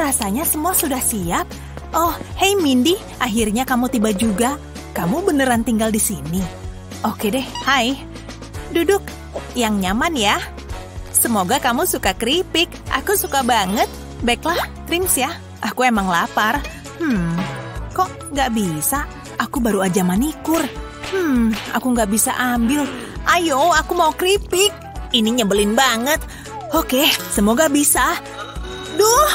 rasanya semua sudah siap. Oh, hey Mindy, akhirnya kamu tiba juga. Kamu beneran tinggal di sini? Oke deh, hai. Duduk, yang nyaman ya. Semoga kamu suka keripik. Aku suka banget. Baiklah, Trims ya. Aku emang lapar. Hmm, kok nggak bisa? Aku baru aja manikur. Hmm, aku nggak bisa ambil. Ayo, aku mau keripik. Ini nyebelin banget. Oke, semoga bisa. Duh,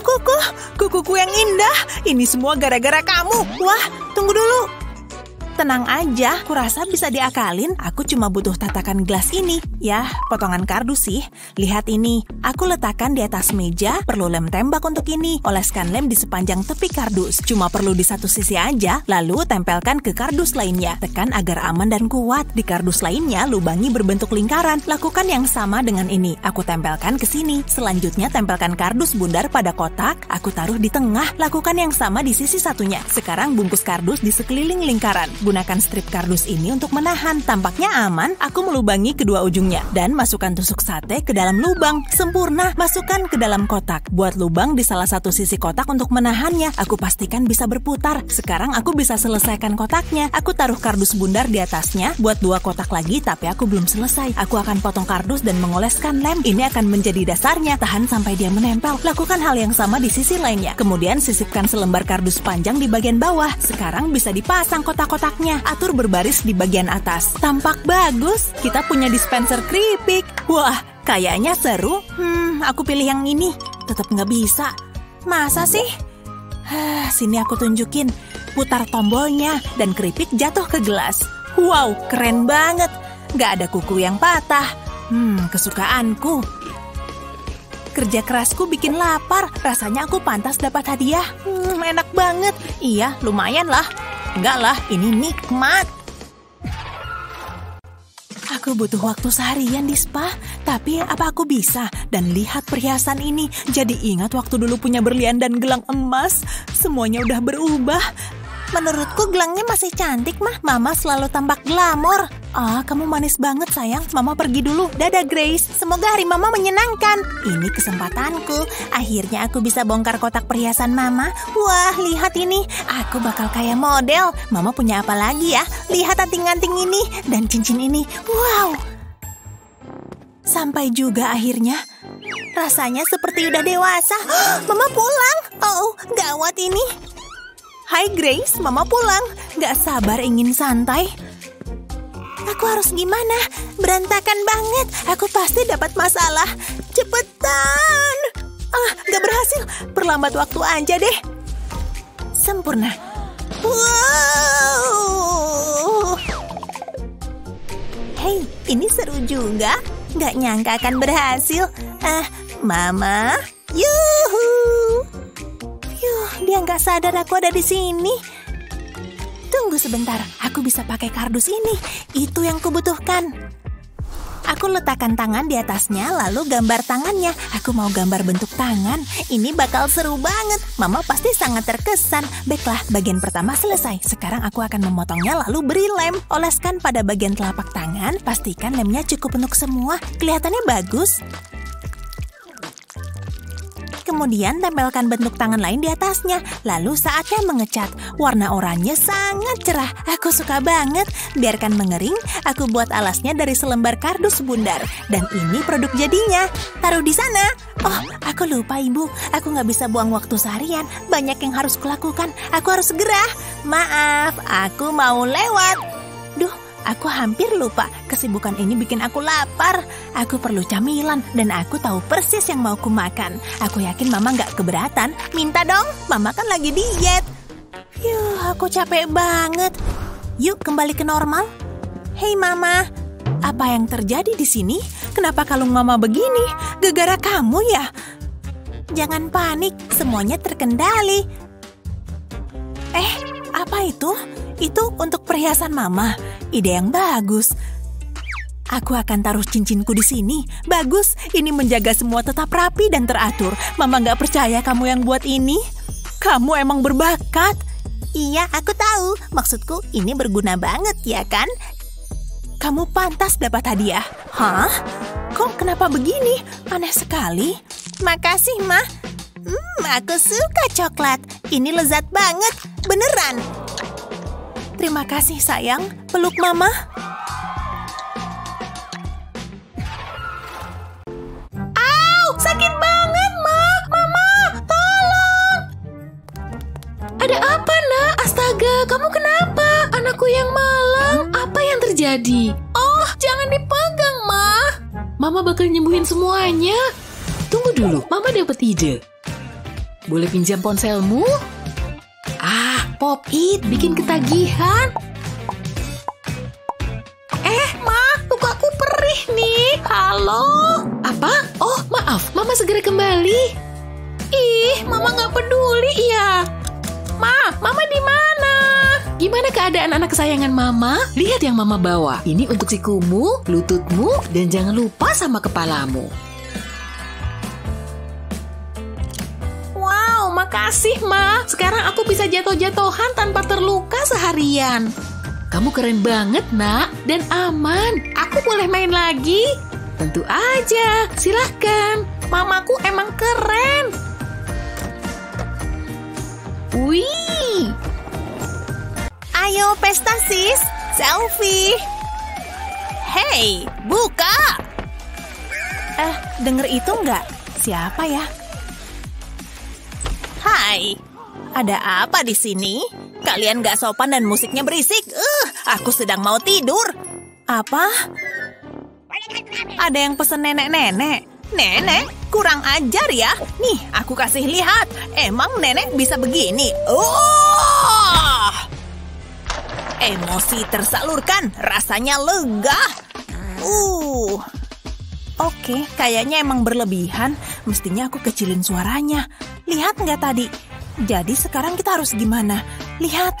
kukuku, kukuku yang indah. Ini semua gara-gara kamu. Wah, tunggu dulu. Tenang aja, kurasa bisa diakalin. Aku cuma butuh tatakan gelas ini. Ya, potongan kardus sih. Lihat ini, aku letakkan di atas meja, perlu lem tembak untuk ini. Oleskan lem di sepanjang tepi kardus. Cuma perlu di satu sisi aja, lalu tempelkan ke kardus lainnya. Tekan agar aman dan kuat. Di kardus lainnya, lubangi berbentuk lingkaran. Lakukan yang sama dengan ini. Aku tempelkan ke sini. Selanjutnya, tempelkan kardus bundar pada kotak. Aku taruh di tengah. Lakukan yang sama di sisi satunya. Sekarang bungkus kardus di sekeliling lingkaran gunakan strip kardus ini untuk menahan. Tampaknya aman, aku melubangi kedua ujungnya. Dan masukkan tusuk sate ke dalam lubang. Sempurna, masukkan ke dalam kotak. Buat lubang di salah satu sisi kotak untuk menahannya. Aku pastikan bisa berputar. Sekarang aku bisa selesaikan kotaknya. Aku taruh kardus bundar di atasnya. Buat dua kotak lagi, tapi aku belum selesai. Aku akan potong kardus dan mengoleskan lem. Ini akan menjadi dasarnya. Tahan sampai dia menempel. Lakukan hal yang sama di sisi lainnya. Kemudian sisipkan selembar kardus panjang di bagian bawah. Sekarang bisa dipasang kotak-kotak Atur berbaris di bagian atas. Tampak bagus. Kita punya dispenser keripik. Wah, kayaknya seru. Hmm, aku pilih yang ini. Tetap nggak bisa. Masa sih? Hah, sini aku tunjukin. Putar tombolnya dan keripik jatuh ke gelas. Wow, keren banget. Nggak ada kuku yang patah. Hmm, kesukaanku. Kerja kerasku bikin lapar. Rasanya aku pantas dapat hadiah. Hmm, enak banget. Iya, lumayan lah. Enggak lah, ini nikmat. Aku butuh waktu seharian di spa, tapi apa aku bisa? Dan lihat perhiasan ini, jadi ingat waktu dulu punya berlian dan gelang emas. Semuanya udah berubah. Menurutku gelangnya masih cantik, mah. Mama selalu tampak glamor. Ah, kamu manis banget, sayang. Mama pergi dulu. Dadah, Grace. Semoga hari Mama menyenangkan. Ini kesempatanku. Akhirnya aku bisa bongkar kotak perhiasan Mama. Wah, lihat ini. Aku bakal kayak model. Mama punya apa lagi ya? Lihat anting-anting ini dan cincin ini. Wow. Sampai juga akhirnya. Rasanya seperti udah dewasa. Mama pulang. Oh, gawat ini. Hai Grace, Mama pulang. Gak sabar ingin santai. Aku harus gimana? Berantakan banget. Aku pasti dapat masalah. Cepetan. Ah, gak berhasil. Perlambat waktu aja deh. Sempurna. Wow. Hei, ini seru juga. Gak nyangka akan berhasil. Ah, Mama. Yuhuu dia nggak sadar aku ada di sini. Tunggu sebentar, aku bisa pakai kardus ini. Itu yang kubutuhkan. Aku letakkan tangan di atasnya, lalu gambar tangannya. Aku mau gambar bentuk tangan. Ini bakal seru banget. Mama pasti sangat terkesan. Baiklah, bagian pertama selesai. Sekarang aku akan memotongnya lalu beri lem. Oleskan pada bagian telapak tangan. Pastikan lemnya cukup untuk semua. Kelihatannya bagus. Kemudian tempelkan bentuk tangan lain di atasnya. Lalu saatnya mengecat. Warna oranye sangat cerah. Aku suka banget. Biarkan mengering, aku buat alasnya dari selembar kardus bundar. Dan ini produk jadinya. Taruh di sana. Oh, aku lupa ibu. Aku nggak bisa buang waktu seharian. Banyak yang harus kulakukan. Aku harus segera. Maaf, aku mau lewat. Duh, Aku hampir lupa, kesibukan ini bikin aku lapar. Aku perlu camilan dan aku tahu persis yang mau ku makan. Aku yakin mama nggak keberatan. Minta dong, mama kan lagi diet. Yuh, aku capek banget. Yuk kembali ke normal. Hei mama, apa yang terjadi di sini? Kenapa kalung mama begini? Gegara kamu ya? Jangan panik, semuanya terkendali. Eh, apa itu? Itu untuk perhiasan mama. Ide yang bagus. Aku akan taruh cincinku di sini. Bagus, ini menjaga semua tetap rapi dan teratur. Mama nggak percaya kamu yang buat ini. Kamu emang berbakat. Iya, aku tahu. Maksudku ini berguna banget, ya kan? Kamu pantas dapat hadiah. Hah? Kok kenapa begini? Aneh sekali. Makasih, Ma. Hmm, aku suka coklat. Ini lezat banget. Beneran. Terima kasih, sayang. Peluk mama. Au, sakit banget, Ma. Mama, tolong. Ada apa, nak? Astaga, kamu kenapa? Anakku yang malang, apa yang terjadi? Oh, jangan dipegang, Ma. Mama bakal nyembuhin semuanya. Tunggu dulu, Mama dapat ide. Boleh pinjam ponselmu? Pop It bikin ketagihan. Eh, Ma, lukaku perih nih. Halo? Apa? Oh, maaf, Mama segera kembali. Ih, Mama nggak peduli ya. Ma, Mama di mana? Gimana keadaan anak kesayangan Mama? Lihat yang Mama bawa. Ini untuk sikumu, lututmu, dan jangan lupa sama kepalamu. Wow, makasih, Ma. Sekarang aku bisa jatuh-jatuhan tanpa terluka seharian. Kamu keren banget, nak, dan aman. Aku boleh main lagi? Tentu aja, silahkan. Mamaku emang keren. Wih, Ayo pesta sis, selfie. Hey, buka. Eh, denger itu nggak? Siapa ya? Hai, ada apa di sini? Kalian gak sopan dan musiknya berisik. Uh, aku sedang mau tidur. Apa? Ada yang pesen nenek-nenek. Nenek, kurang ajar ya. Nih, aku kasih lihat. Emang nenek bisa begini? Oh! Emosi tersalurkan, rasanya lega. Uh. Oke, kayaknya emang berlebihan. Mestinya aku kecilin suaranya. Lihat nggak tadi? Jadi sekarang kita harus gimana? Lihat,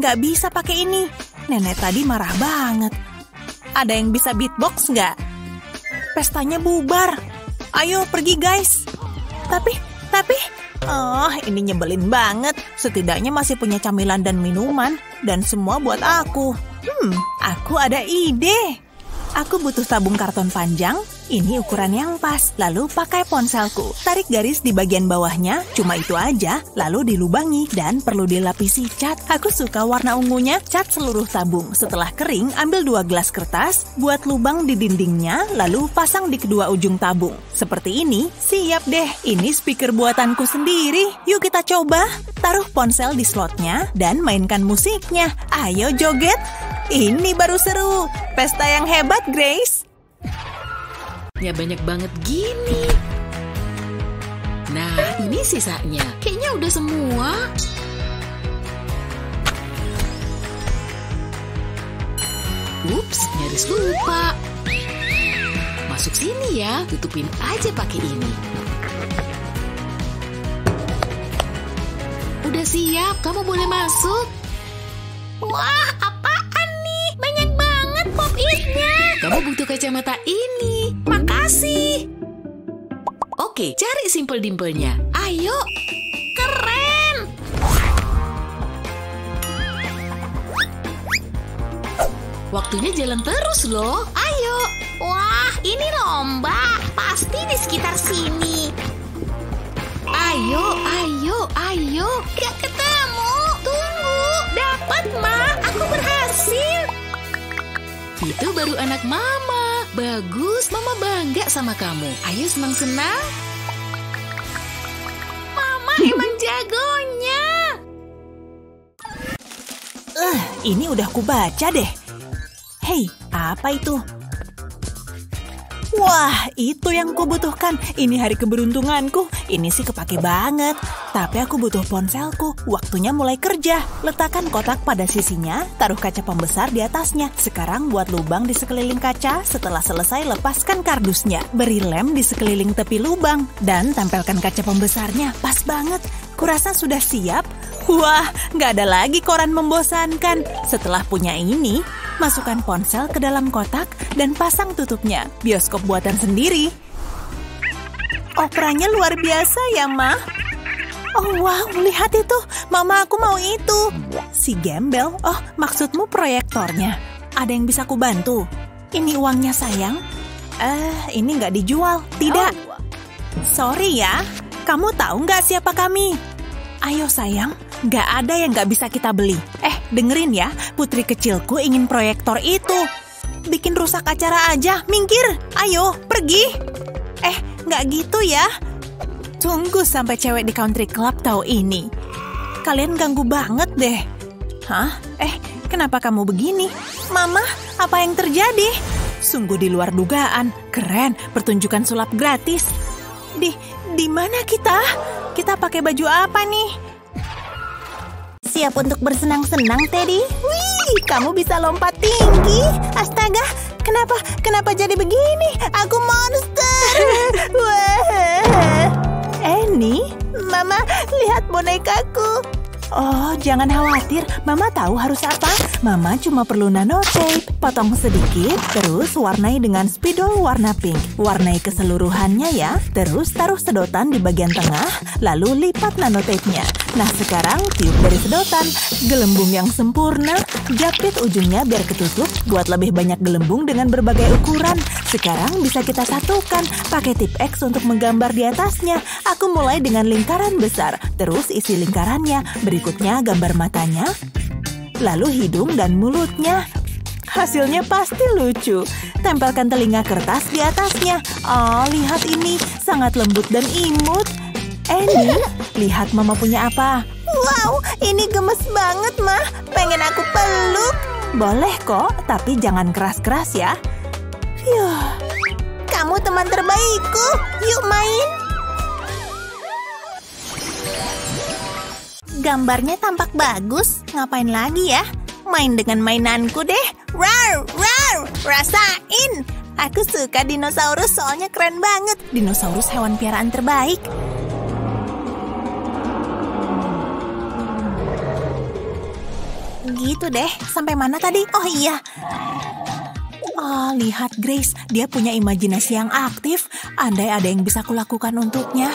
nggak bisa pakai ini. Nenek tadi marah banget. Ada yang bisa beatbox nggak? Pestanya bubar. Ayo pergi guys. Tapi, tapi, oh ini nyebelin banget. Setidaknya masih punya camilan dan minuman. Dan semua buat aku. Hmm, aku ada ide. Aku butuh tabung karton panjang, ini ukuran yang pas. Lalu pakai ponselku. Tarik garis di bagian bawahnya, cuma itu aja. Lalu dilubangi dan perlu dilapisi cat. Aku suka warna ungunya, cat seluruh tabung. Setelah kering, ambil dua gelas kertas, buat lubang di dindingnya, lalu pasang di kedua ujung tabung. Seperti ini, siap deh. Ini speaker buatanku sendiri. Yuk kita coba. Taruh ponsel di slotnya dan mainkan musiknya. Ayo joget. Ini baru seru. Pesta yang hebat, Grace. Ya banyak banget gini. Nah, ini sisanya. Kayaknya udah semua. Ups, nyaris lupa. Masuk sini ya, tutupin aja pakai ini. Udah siap, kamu boleh masuk. Wah, banget pop it-nya. Kamu butuh kacamata ini. Makasih. Oke, cari simple dimplenya. Ayo. Keren. Waktunya jalan terus loh. Ayo. Wah, ini lomba. Pasti di sekitar sini. Ayo, ayo, ayo. Gak ketemu. Tunggu. Dapat, Ma. Aku berhasil. Itu baru anak mama. Bagus, mama bangga sama kamu. Ayo senang-senang. Mama emang jagonya. Eh, ini udah kubaca deh. Hei, apa itu? Wah, itu yang kubutuhkan. Ini hari keberuntunganku. Ini sih kepake banget. Tapi aku butuh ponselku. Waktunya mulai kerja. Letakkan kotak pada sisinya, taruh kaca pembesar di atasnya. Sekarang buat lubang di sekeliling kaca. Setelah selesai, lepaskan kardusnya. Beri lem di sekeliling tepi lubang. Dan tempelkan kaca pembesarnya. Pas banget. Kurasa sudah siap. Wah, nggak ada lagi koran membosankan. Setelah punya ini, masukkan ponsel ke dalam kotak dan pasang tutupnya. Bioskop buatan sendiri. Operanya luar biasa ya, Ma. Oh wow, lihat itu. Mama aku mau itu. Si gembel. Oh, maksudmu proyektornya. Ada yang bisa ku bantu? Ini uangnya sayang. Eh, ini nggak dijual. Tidak. Sorry ya. Kamu tahu nggak siapa kami? Ayo sayang, nggak ada yang nggak bisa kita beli. Eh, dengerin ya, putri kecilku ingin proyektor itu. Bikin rusak acara aja, minggir. Ayo, pergi. Eh, nggak gitu ya. Tunggu sampai cewek di country club tahu ini. Kalian ganggu banget deh. Hah? Eh, kenapa kamu begini? Mama, apa yang terjadi? Sungguh di luar dugaan. Keren, pertunjukan sulap gratis. Di di mana kita? Kita pakai baju apa nih? Siap untuk bersenang-senang, Teddy? Wih, kamu bisa lompat tinggi. Astaga, kenapa kenapa jadi begini? Aku monster. Wah. Annie, Mama, lihat bonekaku. Oh, jangan khawatir. Mama tahu harus apa. Mama cuma perlu nanotape. Potong sedikit, terus warnai dengan spidol warna pink. Warnai keseluruhannya ya. Terus taruh sedotan di bagian tengah, lalu lipat nanotape-nya. Nah, sekarang tiup dari sedotan. Gelembung yang sempurna. Jepit ujungnya biar ketutup. Buat lebih banyak gelembung dengan berbagai ukuran. Sekarang bisa kita satukan. Pakai tip X untuk menggambar di atasnya. Aku mulai dengan lingkaran besar. Terus isi lingkarannya. Berikutnya gambar matanya. Lalu hidung dan mulutnya. Hasilnya pasti lucu. Tempelkan telinga kertas di atasnya. Oh, lihat ini. Sangat lembut dan imut. Annie, lihat mama punya apa? Wow, ini gemes banget, mah. Pengen aku peluk. Boleh kok, tapi jangan keras-keras ya. Yuh. Kamu teman terbaikku. Yuk main. Gambarnya tampak bagus. Ngapain lagi ya? Main dengan mainanku deh. Rar, rar, rasain. Aku suka dinosaurus soalnya keren banget. Dinosaurus hewan piaraan terbaik. Gitu deh. Sampai mana tadi? Oh iya. Oh, lihat Grace. Dia punya imajinasi yang aktif. Andai ada yang bisa kulakukan untuknya.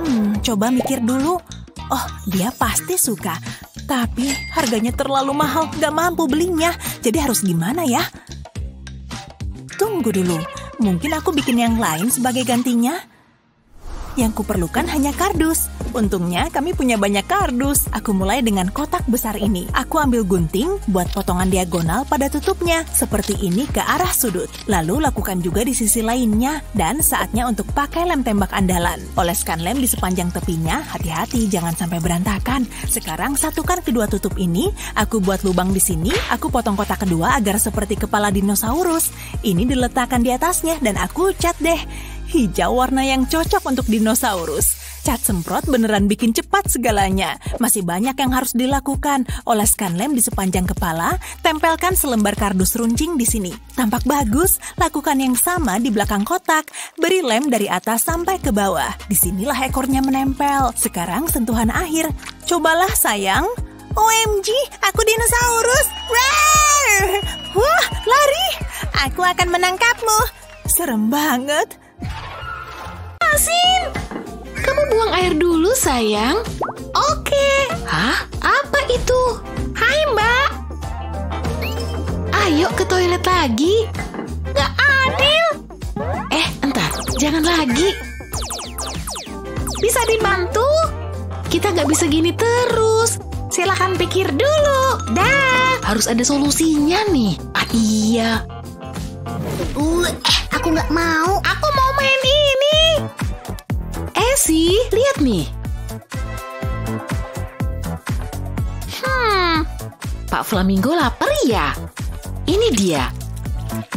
Hmm, coba mikir dulu. Oh, dia pasti suka. Tapi harganya terlalu mahal, gak mampu belinya. Jadi harus gimana ya? Tunggu dulu, mungkin aku bikin yang lain sebagai gantinya. Yang kuperlukan hanya kardus. Untungnya kami punya banyak kardus. Aku mulai dengan kotak besar ini. Aku ambil gunting buat potongan diagonal pada tutupnya. Seperti ini ke arah sudut. Lalu lakukan juga di sisi lainnya. Dan saatnya untuk pakai lem tembak andalan. Oleskan lem di sepanjang tepinya. Hati-hati jangan sampai berantakan. Sekarang satukan kedua tutup ini. Aku buat lubang di sini. Aku potong kotak kedua agar seperti kepala dinosaurus. Ini diletakkan di atasnya dan aku cat deh. Hijau warna yang cocok untuk dinosaurus. Cat semprot beneran bikin cepat segalanya. Masih banyak yang harus dilakukan. Oleskan lem di sepanjang kepala, tempelkan selembar kardus runcing di sini. Tampak bagus, lakukan yang sama di belakang kotak. Beri lem dari atas sampai ke bawah. Di sinilah ekornya menempel. Sekarang sentuhan akhir. Cobalah sayang. OMG, aku dinosaurus. Rawr! Wah, lari. Aku akan menangkapmu. Serem banget. Asin! Kamu buang air dulu, sayang. Oke. Hah? Apa itu? Hai, Mbak. Ayo ke toilet lagi. Gak adil. Eh, entar. Jangan lagi. Bisa dibantu? Kita gak bisa gini terus. Silahkan pikir dulu. Dah. Harus ada solusinya nih. Ah, iya. Uh, aku nggak mau. Aku mau main ini. Eh sih, lihat nih. Hmm, Pak Flamingo lapar ya? Ini dia.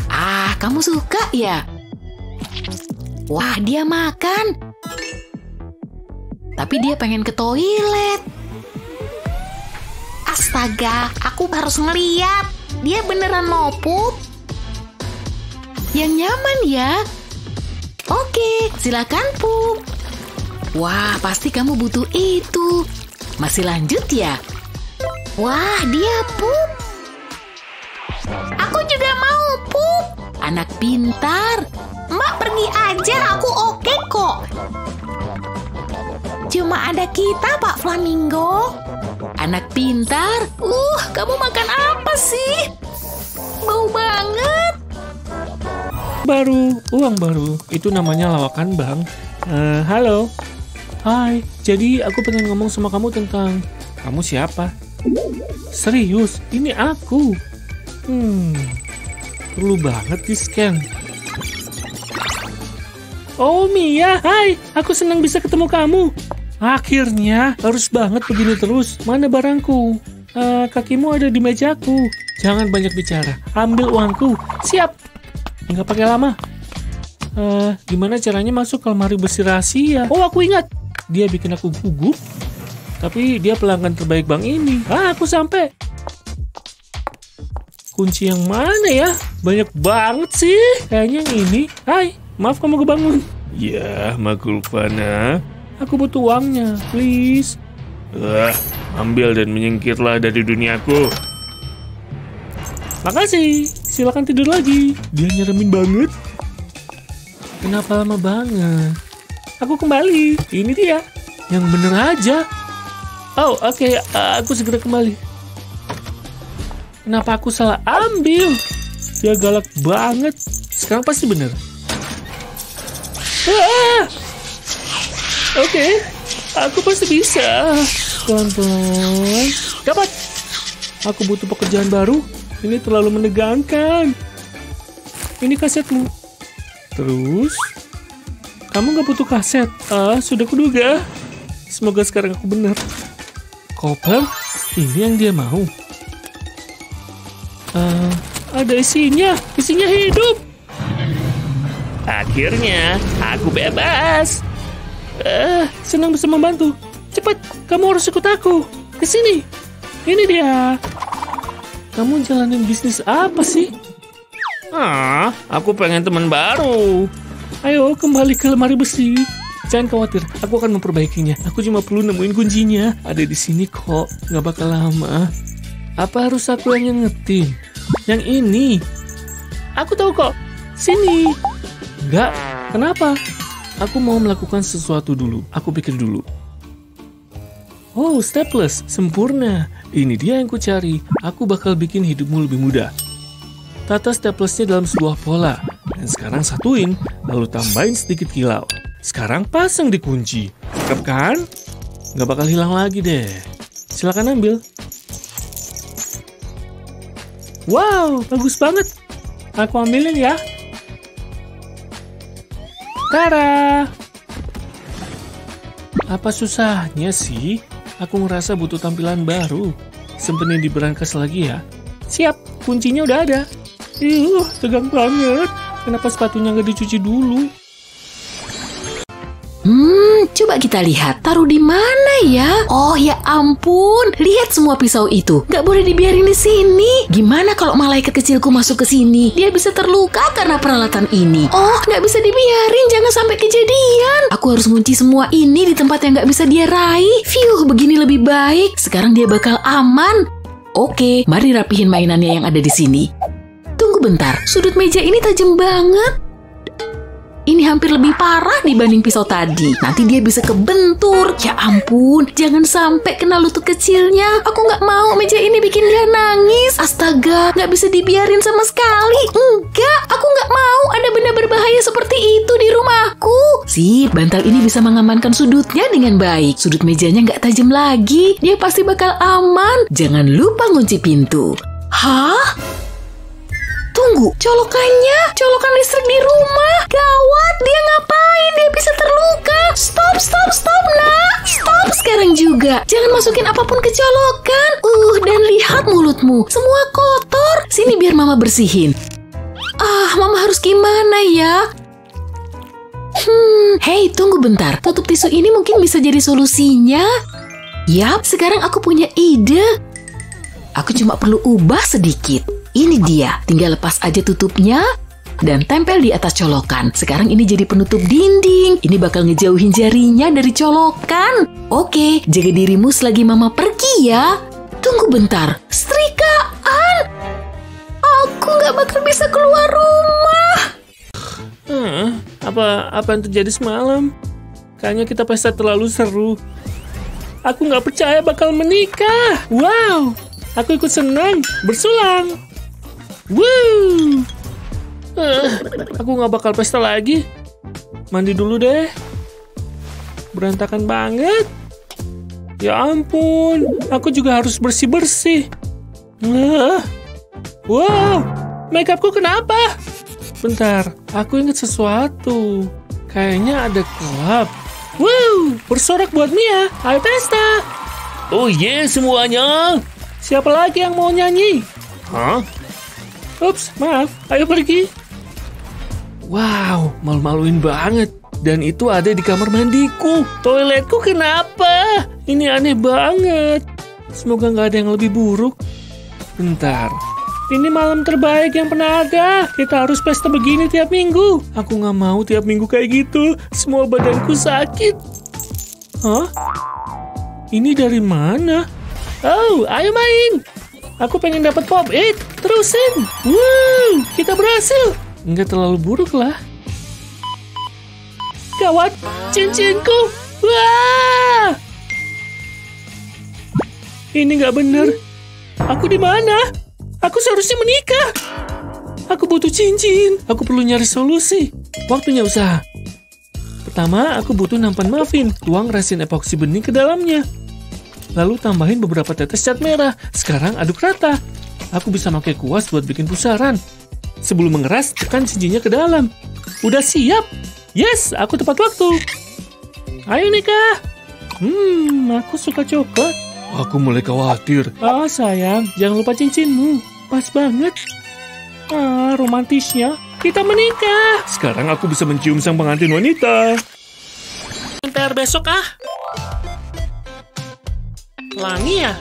Ah, kamu suka ya? Wah, dia makan. Tapi dia pengen ke toilet. Astaga, aku harus ngeliat. Dia beneran mau pup. Yang nyaman ya. Oke, silakan pup. Wah, pasti kamu butuh itu. Masih lanjut ya? Wah, dia pup. Aku juga mau pup. Anak pintar. Mbak pergi aja, aku oke kok. Cuma ada kita, Pak Flamingo. Anak pintar. Uh, kamu makan apa sih? Bau banget. Baru, uang baru. Itu namanya lawakan bang. Eh, halo. Hai, jadi aku pengen ngomong sama kamu tentang kamu siapa? Serius, ini aku. Hmm, perlu banget di scan. Oh Mia, hai, aku senang bisa ketemu kamu. Akhirnya, harus banget begini terus. Mana barangku? Eh, kakimu ada di mejaku. Jangan banyak bicara. Ambil uangku. Siap. Nggak pakai lama. Eh, gimana caranya masuk ke lemari besi rahasia? Oh, aku ingat. Dia bikin aku gugup. Tapi dia pelanggan terbaik bank ini. Ah, aku sampai. Kunci yang mana ya? Banyak banget sih. Kayaknya yang ini. Hai, maaf kamu kebangun. Ya, Makulvana. Aku butuh uangnya, please. Ah, ambil dan menyingkirlah dari duniaku. Makasih. Silakan tidur lagi. Dia nyeremin banget. Kenapa lama banget? Aku kembali. Ini dia. Yang bener aja. Oh, oke. Aku segera kembali. Kenapa aku salah ambil? Dia galak banget. Sekarang pasti bener. Ah! Oke. Aku pasti bisa. Pelan-pelan. Dapat. Aku butuh pekerjaan baru. Ini terlalu menegangkan. Ini kasetmu. Terus, kamu nggak butuh kaset. Ah, sudah kuduga. Semoga sekarang aku benar. Koper, ini yang dia mau. Ah, ada isinya. Isinya hidup. Akhirnya, aku bebas. Ah, senang bisa membantu. Cepat, kamu harus ikut aku. Ke sini. Ini dia. Kamu jalanin bisnis apa sih? Ah, aku pengen teman baru. Ayo kembali ke lemari besi. Jangan khawatir, aku akan memperbaikinya. Aku cuma perlu nemuin kuncinya. Ada di sini kok, nggak bakal lama. Apa harus aku yang nyetin? Yang ini. Aku tahu kok. Sini. Enggak, kenapa? Aku mau melakukan sesuatu dulu. Aku pikir dulu. Oh, stepless, sempurna. Ini dia yang ku cari. Aku bakal bikin hidupmu lebih mudah. Tata staplesnya dalam sebuah pola. Dan sekarang satuin, lalu tambahin sedikit kilau. Sekarang pasang di kunci. Cakep kan? Nggak bakal hilang lagi deh. Silakan ambil. Wow, bagus banget. Aku ambilin ya. Tara! Apa susahnya sih? Aku ngerasa butuh tampilan baru. Sempenin di berangkas lagi ya. Siap, kuncinya udah ada. Ih, tegang banget. Kenapa sepatunya nggak dicuci dulu? Hmm, coba kita lihat. Taruh di mana ya? Oh ya ampun, lihat semua pisau itu. Gak boleh dibiarin di sini. Gimana kalau malaikat kecilku masuk ke sini? Dia bisa terluka karena peralatan ini. Oh, gak bisa dibiarin, jangan sampai kejadian. Aku harus ngunci semua ini di tempat yang gak bisa dia raih. Phew, begini lebih baik. Sekarang dia bakal aman. Oke, mari rapihin mainannya yang ada di sini. Tunggu bentar, sudut meja ini tajam banget. Ini hampir lebih parah dibanding pisau tadi. Nanti dia bisa kebentur. Ya ampun, jangan sampai kena lutut kecilnya. Aku nggak mau meja ini bikin dia nangis. Astaga, nggak bisa dibiarin sama sekali. Enggak, aku nggak mau ada benda berbahaya seperti itu di rumahku. Sip, bantal ini bisa mengamankan sudutnya dengan baik. Sudut mejanya nggak tajam lagi. Dia pasti bakal aman. Jangan lupa ngunci pintu. Hah? Tunggu, colokannya, colokan listrik di rumah. Gawat, dia ngapain? Dia bisa terluka. Stop, stop, stop, nak. Stop sekarang juga. Jangan masukin apa pun ke colokan. Uh, dan lihat mulutmu. Semua kotor. Sini biar mama bersihin. Ah, mama harus gimana ya? Hmm, hei tunggu bentar. Tutup tisu ini mungkin bisa jadi solusinya. Yap, sekarang aku punya ide. Aku cuma perlu ubah sedikit. Ini dia, tinggal lepas aja tutupnya dan tempel di atas colokan. Sekarang ini jadi penutup dinding. Ini bakal ngejauhin jarinya dari colokan. Oke, jaga dirimu selagi mama pergi ya. Tunggu bentar, setrikaan. Aku nggak bakal bisa keluar rumah. Hmm, apa apa yang terjadi semalam? Kayaknya kita pesta terlalu seru. Aku nggak percaya bakal menikah. Wow, aku ikut senang, bersulang. Woo! Eh, aku nggak bakal pesta lagi. Mandi dulu deh. berantakan banget. Ya ampun, aku juga harus bersih-bersih. Nah. Wow, makeupku kenapa? Bentar, aku ingat sesuatu. Kayaknya ada klub. Wow, bersorak buat Mia. Ayo pesta. Oh yeah, semuanya. Siapa lagi yang mau nyanyi? Hah? Ups, maaf. Ayo pergi. Wow, malu-maluin banget. Dan itu ada di kamar mandiku. Toiletku kenapa? Ini aneh banget. Semoga nggak ada yang lebih buruk. Bentar. Ini malam terbaik yang pernah ada. Kita harus pesta begini tiap minggu. Aku nggak mau tiap minggu kayak gitu. Semua badanku sakit. Hah? Ini dari mana? Oh, ayo main. Aku pengen dapat pop it. Terusin. Wow, kita berhasil. Nggak terlalu buruk lah. Gawat, cincinku. Wah! Ini nggak benar. Aku di mana? Aku seharusnya menikah. Aku butuh cincin. Aku perlu nyari solusi. Waktunya usaha. Pertama, aku butuh nampan muffin. Tuang resin epoksi bening ke dalamnya. Lalu tambahin beberapa tetes cat merah. Sekarang aduk rata. Aku bisa pakai kuas buat bikin pusaran. Sebelum mengeras, tekan cincinnya ke dalam. Udah siap. Yes, aku tepat waktu. Ayo nikah. Hmm, aku suka coklat. Aku mulai khawatir. Ah, sayang, jangan lupa cincinmu. Pas banget. Ah, romantisnya. Kita menikah. Sekarang aku bisa mencium sang pengantin wanita. PR besok ah. Pelangi ya?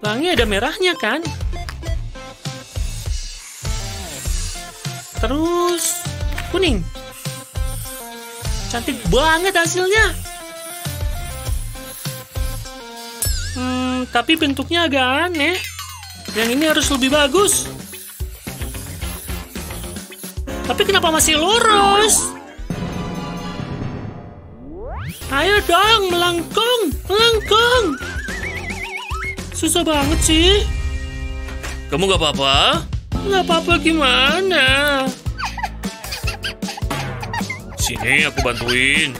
Pelangi ada merahnya kan? Terus kuning. Cantik banget hasilnya. Hmm, tapi bentuknya agak aneh. Yang ini harus lebih bagus. Tapi kenapa masih lurus? Ayo dong, melengkung, melengkung. Susah banget sih. Kamu gak apa-apa? Gak apa-apa gimana? Sini aku bantuin.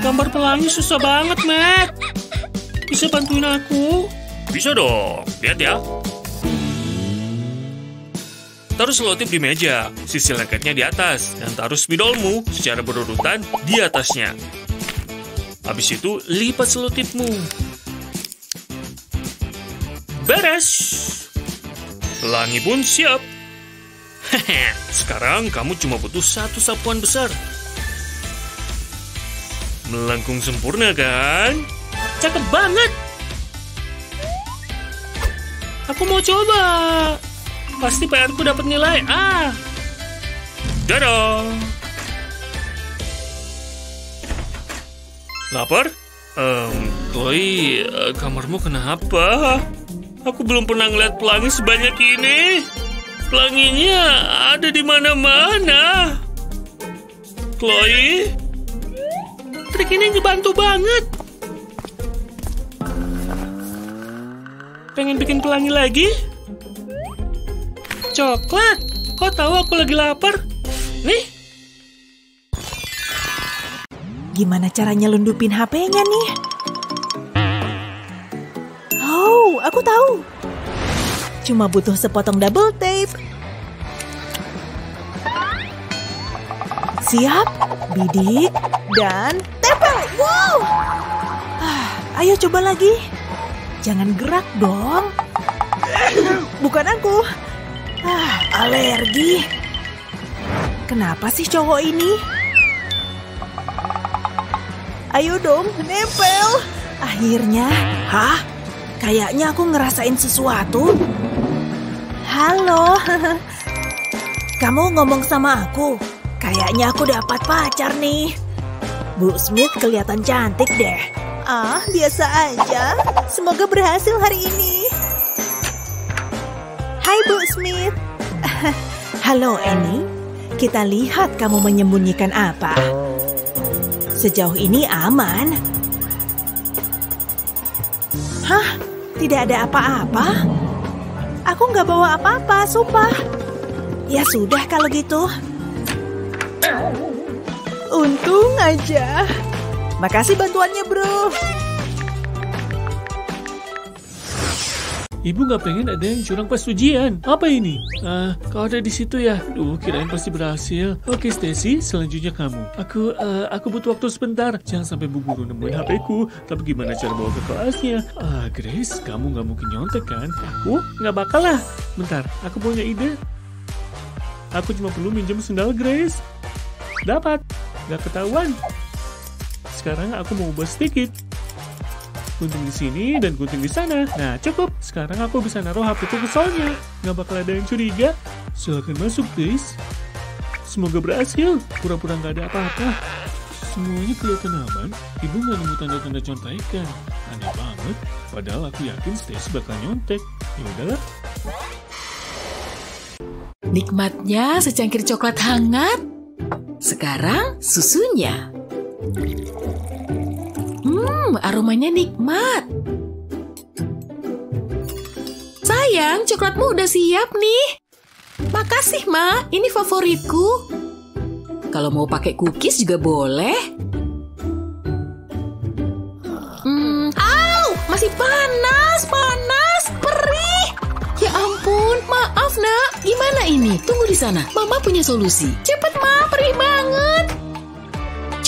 Gambar pelangi susah banget, Matt. Bisa bantuin aku? Bisa dong. Lihat ya. Taruh selotip di meja, sisi lengketnya di atas, dan taruh spidolmu secara berurutan di atasnya. Habis itu, lipat selotipmu. Beres! Pelangi pun siap. Hehe, sekarang kamu cuma butuh satu sapuan besar. Melengkung sempurna kan? Cakep banget! Aku mau coba. Pasti PR-ku dapat nilai A. Dadah! Lapar? Um, Chloe, eh, kamarmu kenapa? Aku belum pernah ngeliat pelangi sebanyak ini. Pelanginya ada di mana-mana. Chloe? Trik ini ngebantu banget. Pengen bikin pelangi lagi? Coklat? Kok tahu aku lagi lapar? Nih, Gimana caranya lundupin HP-nya nih? Oh, aku tahu. Cuma butuh sepotong double tape. Siap, bidik, dan tempel. Wow! Ah, ayo coba lagi. Jangan gerak dong. Bukan aku. Ah, alergi. Kenapa sih cowok ini? Ayo dong, nempel. Akhirnya, hah? Kayaknya aku ngerasain sesuatu. Halo, kamu ngomong sama aku. Kayaknya aku dapat pacar nih. Bu Smith kelihatan cantik deh. Ah, biasa aja. Semoga berhasil hari ini. Hai Bu Smith. Halo Annie. Kita lihat kamu menyembunyikan apa. Sejauh ini aman. Hah? Tidak ada apa-apa? Aku nggak bawa apa-apa, sumpah. Ya sudah kalau gitu. Untung aja. Makasih bantuannya, bro. Ibu nggak pengen ada yang curang pas ujian. Apa ini? Ah, kau ada di situ ya? Duh, kirain pasti berhasil. Oke, Stacy, selanjutnya kamu. Aku, eh, aku butuh waktu sebentar. Jangan sampai bu guru nemuin HP-ku. Tapi gimana cara bawa ke kelasnya? Ah, Grace, kamu nggak mungkin nyontek kan? Aku nggak bakal lah. Bentar, aku punya ide. Aku cuma perlu minjem sendal Grace. Dapat. Nggak ketahuan. Sekarang aku mau ubah sedikit gunting di sini dan gunting di sana. Nah, cukup. Sekarang aku bisa naruh HP ku ke soalnya. Nggak bakal ada yang curiga. Silahkan masuk, guys. Semoga berhasil. Pura-pura nggak ada apa-apa. Semuanya kelihatan aman. Ibu nggak nemu tanda-tanda contekan. Aneh banget. Padahal aku yakin Stacy bakal nyontek. Ya udahlah. Nikmatnya secangkir coklat hangat. Sekarang susunya. Hmm, aromanya nikmat. Sayang, coklatmu udah siap nih. Makasih, Ma. Ini favoritku. Kalau mau pakai cookies juga boleh. Hmm, au, masih panas, panas, perih. Ya ampun, maaf nak. Gimana ini? Tunggu di sana. Mama punya solusi. Cepet, Ma. Perih banget.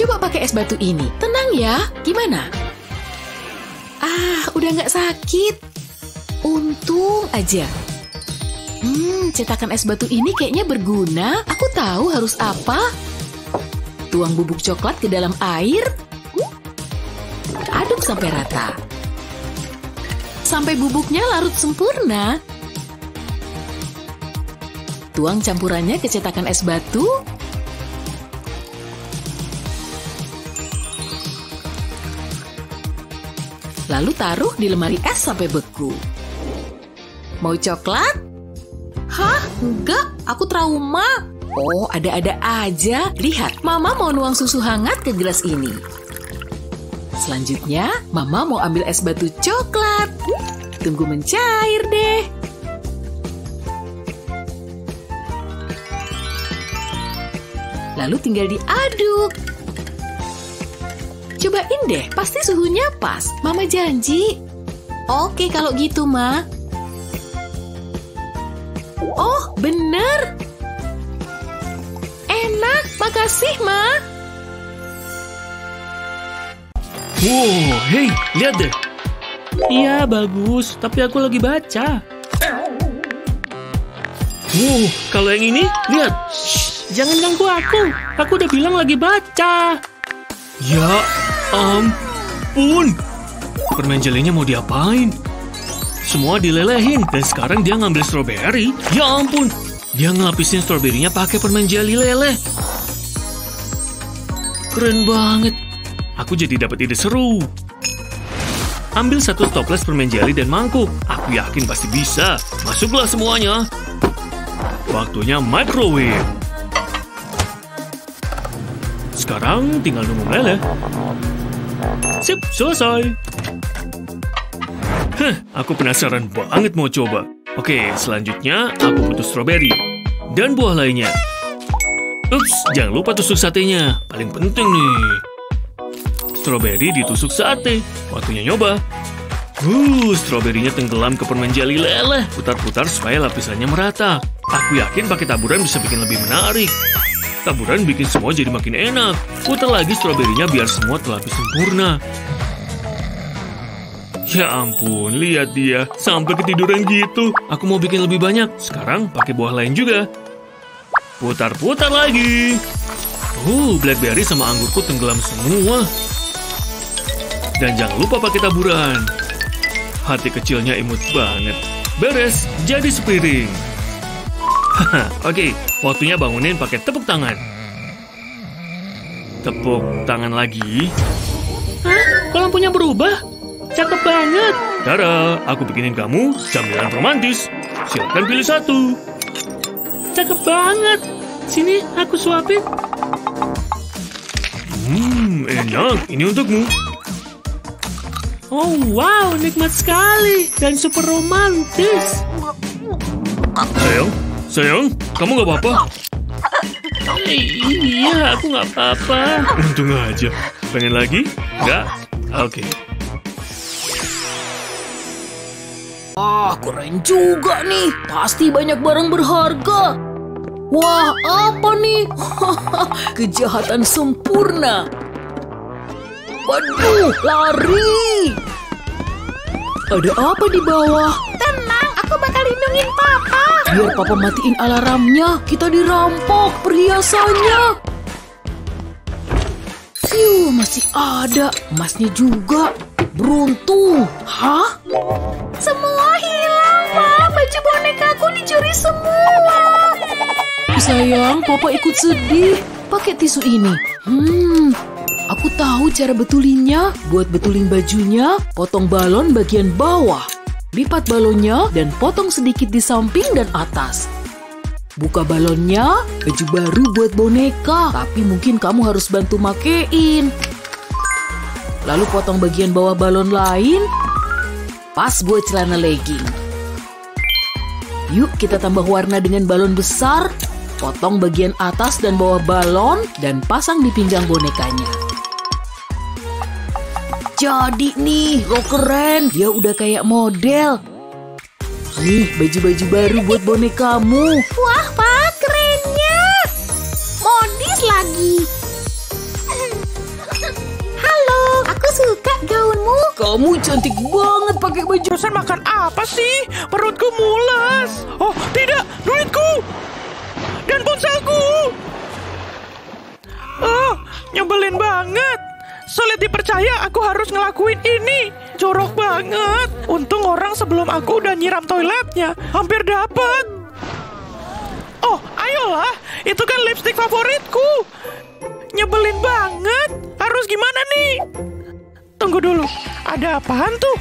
Coba pakai es batu ini. Tenang ya. Gimana? Ah, udah nggak sakit. Untung aja. Hmm, cetakan es batu ini kayaknya berguna. Aku tahu harus apa. Tuang bubuk coklat ke dalam air. Aduk sampai rata. Sampai bubuknya larut sempurna. Tuang campurannya ke cetakan es batu. Lalu taruh di lemari es sampai beku. Mau coklat? Hah? Enggak, aku trauma. Oh, ada-ada aja. Lihat, Mama mau nuang susu hangat ke gelas ini. Selanjutnya, Mama mau ambil es batu coklat. Tunggu mencair deh. Lalu tinggal diaduk. Cobain deh, pasti suhunya pas. Mama janji. Oke kalau gitu, Ma. Oh, bener. Enak, makasih, Ma. Wow, hei, lihat deh. Iya, bagus. Tapi aku lagi baca. Wow, kalau yang ini, lihat. Shh, jangan ganggu aku. Aku udah bilang lagi baca. Ya ampun. Permen jelinya mau diapain? Semua dilelehin dan sekarang dia ngambil stroberi. Ya ampun. Dia ngelapisin stroberinya pakai permen jeli leleh. Keren banget. Aku jadi dapat ide seru. Ambil satu toples permen jeli dan mangkuk. Aku yakin pasti bisa. Masuklah semuanya. Waktunya microwave. Sekarang tinggal nunggu meleleh. Sip, selesai. Heh, aku penasaran banget mau coba. Oke, selanjutnya aku butuh stroberi. Dan buah lainnya. Ups, jangan lupa tusuk satenya. Paling penting nih. Stroberi ditusuk sate. Waktunya nyoba. Uh, stroberinya tenggelam ke permen jeli leleh. Putar-putar supaya lapisannya merata. Aku yakin pakai taburan bisa bikin lebih menarik. Taburan bikin semua jadi makin enak. Putar lagi stroberinya biar semua terlapis sempurna. Ya ampun, lihat dia. Sampai ketiduran gitu. Aku mau bikin lebih banyak. Sekarang pakai buah lain juga. Putar-putar lagi. Uh, blackberry sama anggurku tenggelam semua. Dan jangan lupa pakai taburan. Hati kecilnya imut banget. Beres, jadi sepiring. Oke, waktunya bangunin pakai tepuk tangan. Tepuk tangan lagi. Hah? Kok lampunya berubah? Cakep banget. Tara, aku bikinin kamu camilan romantis. Silakan pilih satu. Cakep banget. Sini, aku suapin. Hmm, enak. Ini untukmu. Oh, wow, nikmat sekali. Dan super romantis. Sayang, sayang, kamu gak apa-apa? Iya, aku nggak apa-apa. Untung aja. Pengen lagi? Nggak? Oke. Ah, keren juga nih. Pasti banyak barang berharga. Wah, apa nih? Kejahatan sempurna. Waduh, lari. Ada apa di bawah? Aku bakal lindungin papa. Biar papa matiin alarmnya, kita dirampok perhiasannya. Fiu, masih ada. Emasnya juga. Beruntung. Hah? Semua hilang, Pak. Baju bonekaku dicuri semua. Sayang, papa ikut sedih. Pakai tisu ini. Hmm, aku tahu cara betulinnya. Buat betulin bajunya, potong balon bagian bawah. Lipat balonnya dan potong sedikit di samping dan atas. Buka balonnya, baju baru buat boneka. Tapi mungkin kamu harus bantu makein. Lalu potong bagian bawah balon lain. Pas buat celana legging. Yuk kita tambah warna dengan balon besar. Potong bagian atas dan bawah balon dan pasang di pinggang bonekanya. Jadi nih, lo keren. Dia udah kayak model. Nih, baju-baju baru buat bonekamu. Wah, Pak, kerennya. Modis lagi. Halo, aku suka gaunmu. Kamu cantik banget pakai baju. Barusan makan apa sih? Perutku mules. Oh, tidak, duitku. Dan ponselku. Oh, nyebelin banget. Sulit dipercaya aku harus ngelakuin ini. Jorok banget. Untung orang sebelum aku udah nyiram toiletnya. Hampir dapat. Oh, ayolah. Itu kan lipstick favoritku. Nyebelin banget. Harus gimana nih? Tunggu dulu. Ada apaan tuh?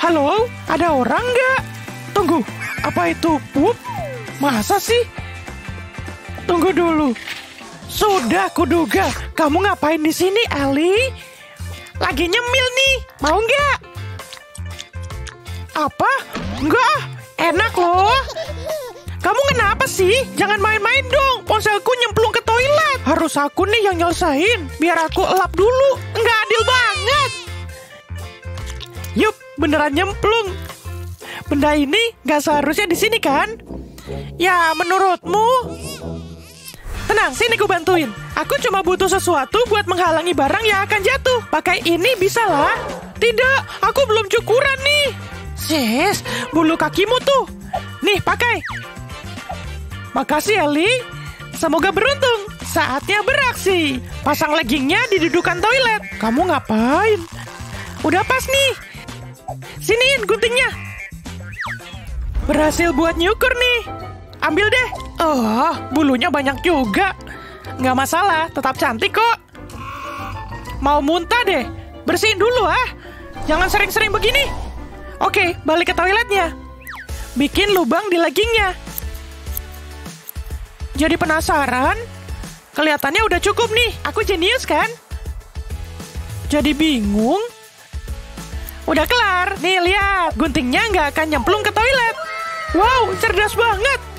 Halo, ada orang nggak? Tunggu, apa itu pup? Masa sih? Tunggu dulu. Sudah kuduga, kamu ngapain di sini, Ali? Lagi nyemil nih, mau nggak? Apa? Enggak, enak loh. Kamu kenapa sih? Jangan main-main dong. Ponselku nyemplung ke toilet. Harus aku nih yang nyelesain. Biar aku elap dulu. Nggak adil banget. Yup, beneran nyemplung. Benda ini nggak seharusnya di sini kan? Ya, menurutmu? Tenang, sini ku bantuin. Aku cuma butuh sesuatu buat menghalangi barang yang akan jatuh. Pakai ini bisa lah. Tidak, aku belum cukuran nih. Sis, bulu kakimu tuh. Nih, pakai. Makasih, Eli. Semoga beruntung. Saatnya beraksi. Pasang leggingnya di dudukan toilet. Kamu ngapain? Udah pas nih. Siniin guntingnya. Berhasil buat nyukur nih. Ambil deh. Oh, bulunya banyak juga. Nggak masalah, tetap cantik kok. Mau muntah deh. Bersihin dulu ah. Jangan sering-sering begini. Oke, balik ke toiletnya. Bikin lubang di leggingnya. Jadi penasaran? Kelihatannya udah cukup nih. Aku jenius kan? Jadi bingung? Udah kelar. Nih lihat, guntingnya nggak akan nyemplung ke toilet. Wow, cerdas banget.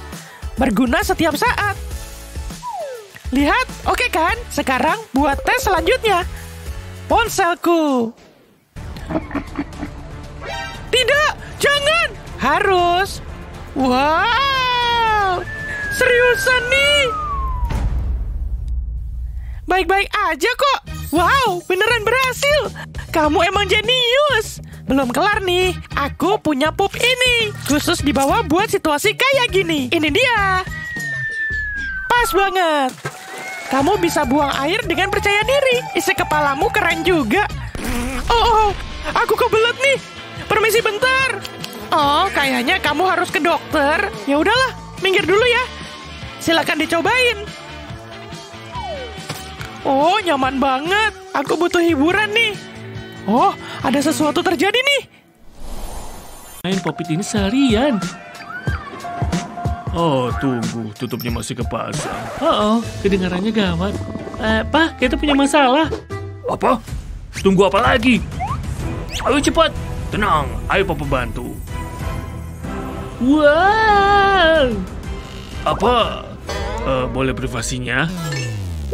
Berguna setiap saat. Lihat, oke kan? Sekarang buat tes selanjutnya. Ponselku. Tidak, jangan. Harus. Wow. Seriusan nih. Baik-baik aja kok. Wow, beneran berhasil. Kamu emang jenius. Belum kelar nih. Aku punya pup ini. Khusus dibawa buat situasi kayak gini. Ini dia. Pas banget. Kamu bisa buang air dengan percaya diri. Isi kepalamu keren juga. Oh, oh, aku kebelet nih. Permisi bentar. Oh, kayaknya kamu harus ke dokter. Ya udahlah, minggir dulu ya. Silakan dicobain. Oh, nyaman banget. Aku butuh hiburan nih. Oh, ada sesuatu terjadi nih. Main popit ini seharian. Oh, tunggu. Tutupnya masih kepasang. Oh, oh kedengarannya gawat. Eh, Pak, kita punya masalah. Apa? Tunggu apa lagi? Ayo cepat. Tenang, ayo Papa bantu. Wow. Apa? Eh, boleh privasinya?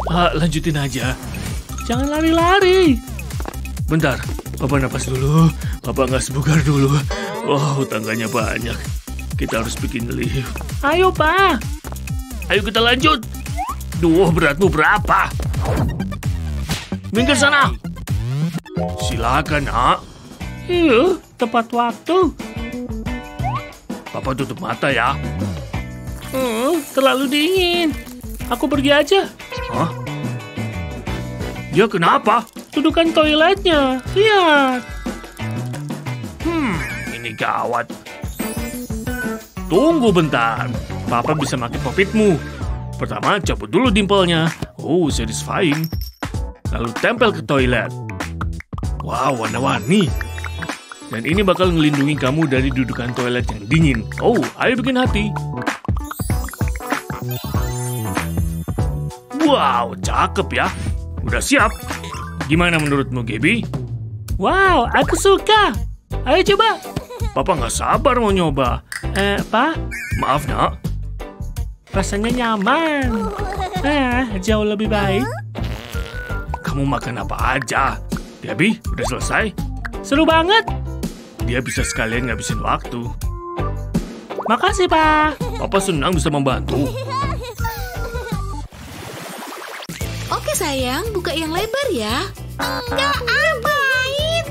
Ah, lanjutin aja. Jangan lari-lari. Bentar, Papa napas dulu. Papa nggak sebugar dulu. Oh, tangganya banyak. Kita harus bikin lift. Ayo, Pak. Ayo kita lanjut. Duh, beratmu berapa? Minggir sana. Silakan, nak. Iya, tepat waktu. Papa tutup mata ya. Hmm, terlalu dingin. Aku pergi aja. Hah? Ya kenapa? Dudukan toiletnya. Lihat. Hmm, ini gawat. Tunggu bentar. Papa bisa makin popitmu. Pertama, cabut dulu dimpelnya. Oh, satisfying. Lalu tempel ke toilet. Wow, warna-warni. Dan ini bakal ngelindungi kamu dari dudukan toilet yang dingin. Oh, ayo bikin hati. Wow, cakep ya. Udah siap. Gimana menurutmu, Gaby? Wow, aku suka. Ayo coba. Papa nggak sabar mau nyoba. Eh, Pak? Maaf, nak. Rasanya nyaman. Eh, jauh lebih baik. Kamu makan apa aja? Gaby, udah selesai? Seru banget. Dia bisa sekalian ngabisin waktu. Makasih, Pak. Papa senang bisa membantu. Sayang, buka yang lebar ya. Nggak apain.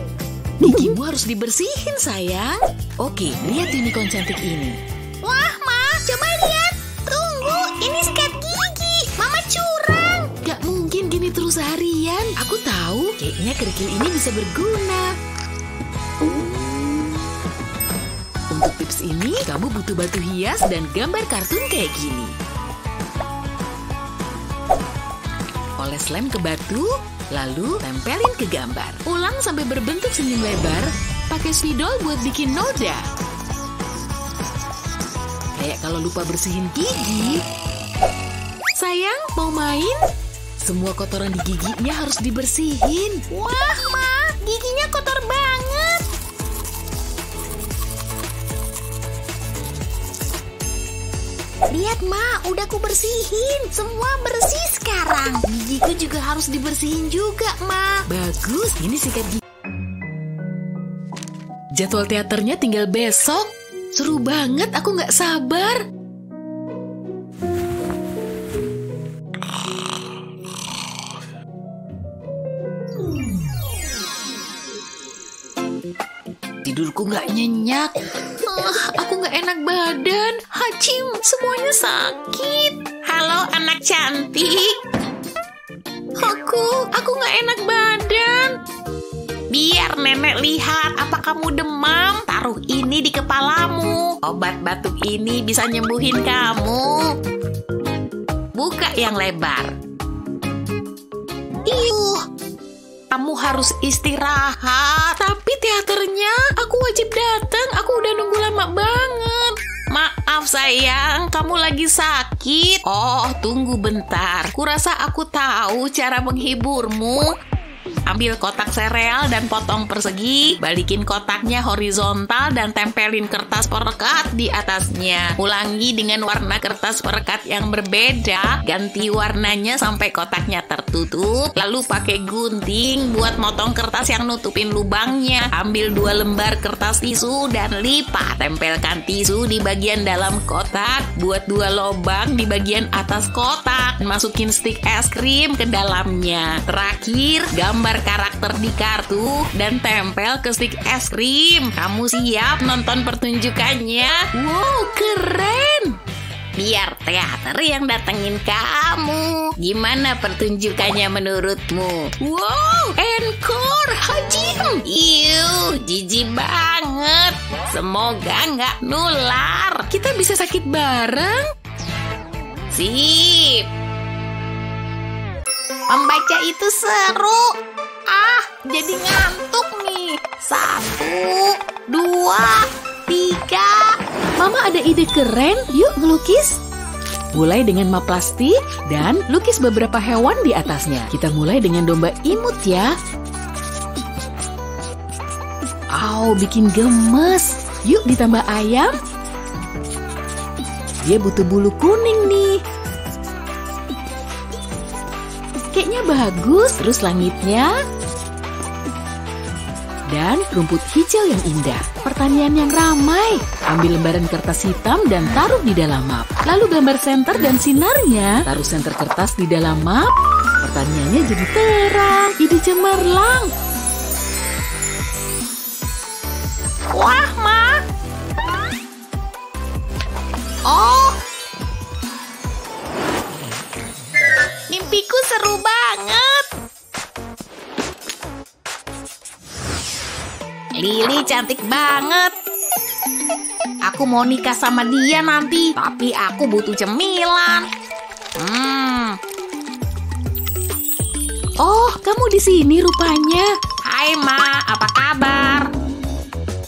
Gigimu harus dibersihin sayang. Oke, lihat unicorn cantik ini. Wah, Ma, coba lihat. Tunggu, ini sikat gigi. Mama curang. Gak mungkin gini terus harian. Aku tahu, kayaknya kerikil ini bisa berguna. Untuk tips ini, kamu butuh batu hias dan gambar kartun kayak gini. Oles lem ke batu, lalu tempelin ke gambar. Ulang sampai berbentuk senyum lebar, pakai spidol buat bikin noda. Kayak kalau lupa bersihin gigi. Sayang, mau main? Semua kotoran di giginya harus dibersihin. Wah, Ma, giginya kotor banget. Lihat, Ma, udah ku bersihin. Semua bersih sekarang. Gigiku juga harus dibersihin juga, Ma. Bagus, ini sikat gigi. Jadwal teaternya tinggal besok. Seru banget, aku nggak sabar. Tidurku nggak nyenyak. Ah, aku nggak enak badan. Hacim, semuanya sakit. Halo, anak cantik. Aku, aku nggak enak badan. Biar nenek lihat apa kamu demam, taruh ini di kepalamu. Obat batuk ini bisa nyembuhin kamu. Buka yang lebar. Ih, kamu harus istirahat. Tapi teaternya, aku wajib datang. Aku udah nunggu lama banget. Maaf sayang, kamu lagi sakit. Oh, tunggu bentar. Kurasa aku tahu cara menghiburmu. Ambil kotak sereal dan potong persegi, balikin kotaknya horizontal dan tempelin kertas perekat di atasnya. Ulangi dengan warna kertas perekat yang berbeda, ganti warnanya sampai kotaknya tertutup, lalu pakai gunting buat motong kertas yang nutupin lubangnya. Ambil dua lembar kertas tisu dan lipat. Tempelkan tisu di bagian dalam kotak, buat dua lubang di bagian atas kotak. Masukin stik es krim ke dalamnya. Terakhir, gambar karakter di kartu dan tempel ke stik es krim. Kamu siap nonton pertunjukannya? Wow, keren! Biar teater yang datengin kamu. Gimana pertunjukannya menurutmu? Wow, encore! Hajim! Iuh, jijik banget. Semoga nggak nular. Kita bisa sakit bareng? Sip. Membaca itu seru. Ah, jadi ngantuk nih. Satu, dua, tiga. Mama ada ide keren, yuk ngelukis. Mulai dengan map plastik dan lukis beberapa hewan di atasnya. Kita mulai dengan domba imut ya. Au, bikin gemes. Yuk ditambah ayam. Dia butuh bulu kuning nih. Kayaknya bagus, terus langitnya. Dan rumput hijau yang indah. Pertanian yang ramai. Ambil lembaran kertas hitam dan taruh di dalam map. Lalu gambar senter dan sinarnya. Taruh senter kertas di dalam map. Pertaniannya jadi terang. Jadi cemerlang. Wah, Ma. Oh. Mimpiku seru banget. Lili cantik banget. Aku mau nikah sama dia nanti, tapi aku butuh cemilan. Hmm. Oh, kamu di sini rupanya. Hai, Ma. Apa kabar?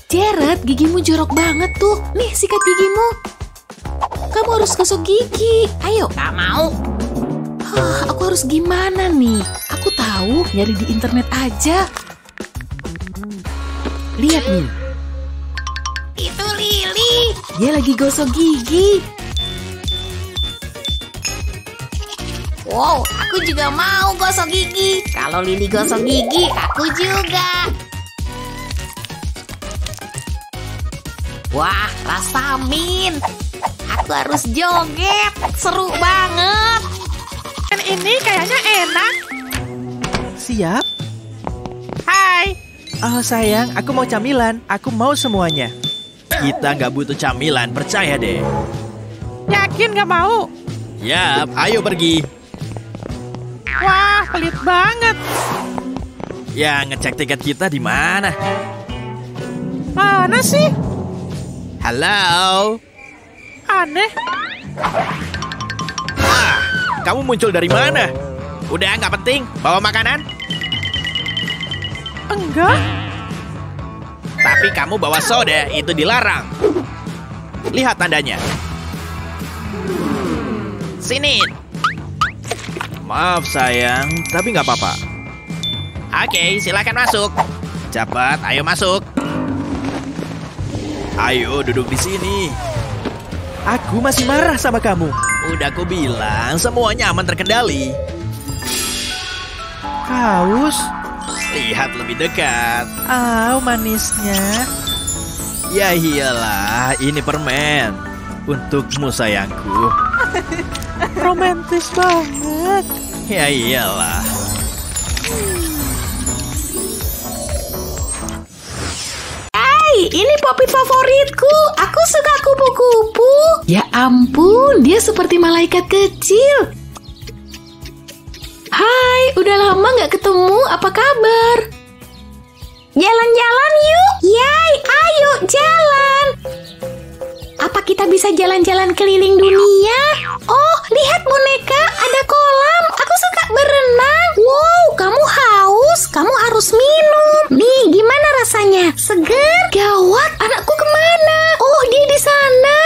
Jared, gigimu jorok banget tuh. Nih, sikat gigimu. Kamu harus gosok gigi. Ayo. Gak mau. Hah, aku harus gimana nih? Aku tahu, nyari di internet aja. Lihat nih, Itu Lili. dia lagi gosok gigi. Wow, aku juga mau gosok gigi. Kalau Lili gosok gigi, aku juga. Wah, rasamin. Aku harus joget. Seru banget. Ini kayaknya enak. Siap? Hai. Oh sayang, aku mau camilan. Aku mau semuanya. Kita nggak butuh camilan, percaya deh. Yakin gak mau? Yap, ayo pergi. Wah, pelit banget. Ya, ngecek tiket kita di mana? Mana sih? Halo? Aneh. Kamu muncul dari mana? Udah nggak penting, bawa makanan. Enggak. Tapi kamu bawa soda, itu dilarang. Lihat tandanya. Sini. Maaf sayang, tapi nggak apa-apa. Oke, silakan masuk. Cepat, ayo masuk. Ayo duduk di sini. Aku masih marah sama kamu. Udah aku bilang, semuanya aman terkendali. Kaus. Lihat lebih dekat. Au manisnya. Ya iyalah, ini permen. Untukmu sayangku. Romantis banget. Ya iyalah. Ini popit favoritku. Aku suka kupu-kupu. Ya ampun, dia seperti malaikat kecil. Hai, udah lama nggak ketemu. Apa kabar? Jalan-jalan yuk. Yay, ayo jalan. Apa kita bisa jalan-jalan keliling dunia? Oh, lihat boneka, ada kolam. Aku suka berenang. Wow, kamu haus? Kamu harus minum. Nih, gimana rasanya? Segar? Gawat, anakku ke mana? Oh, dia di sana.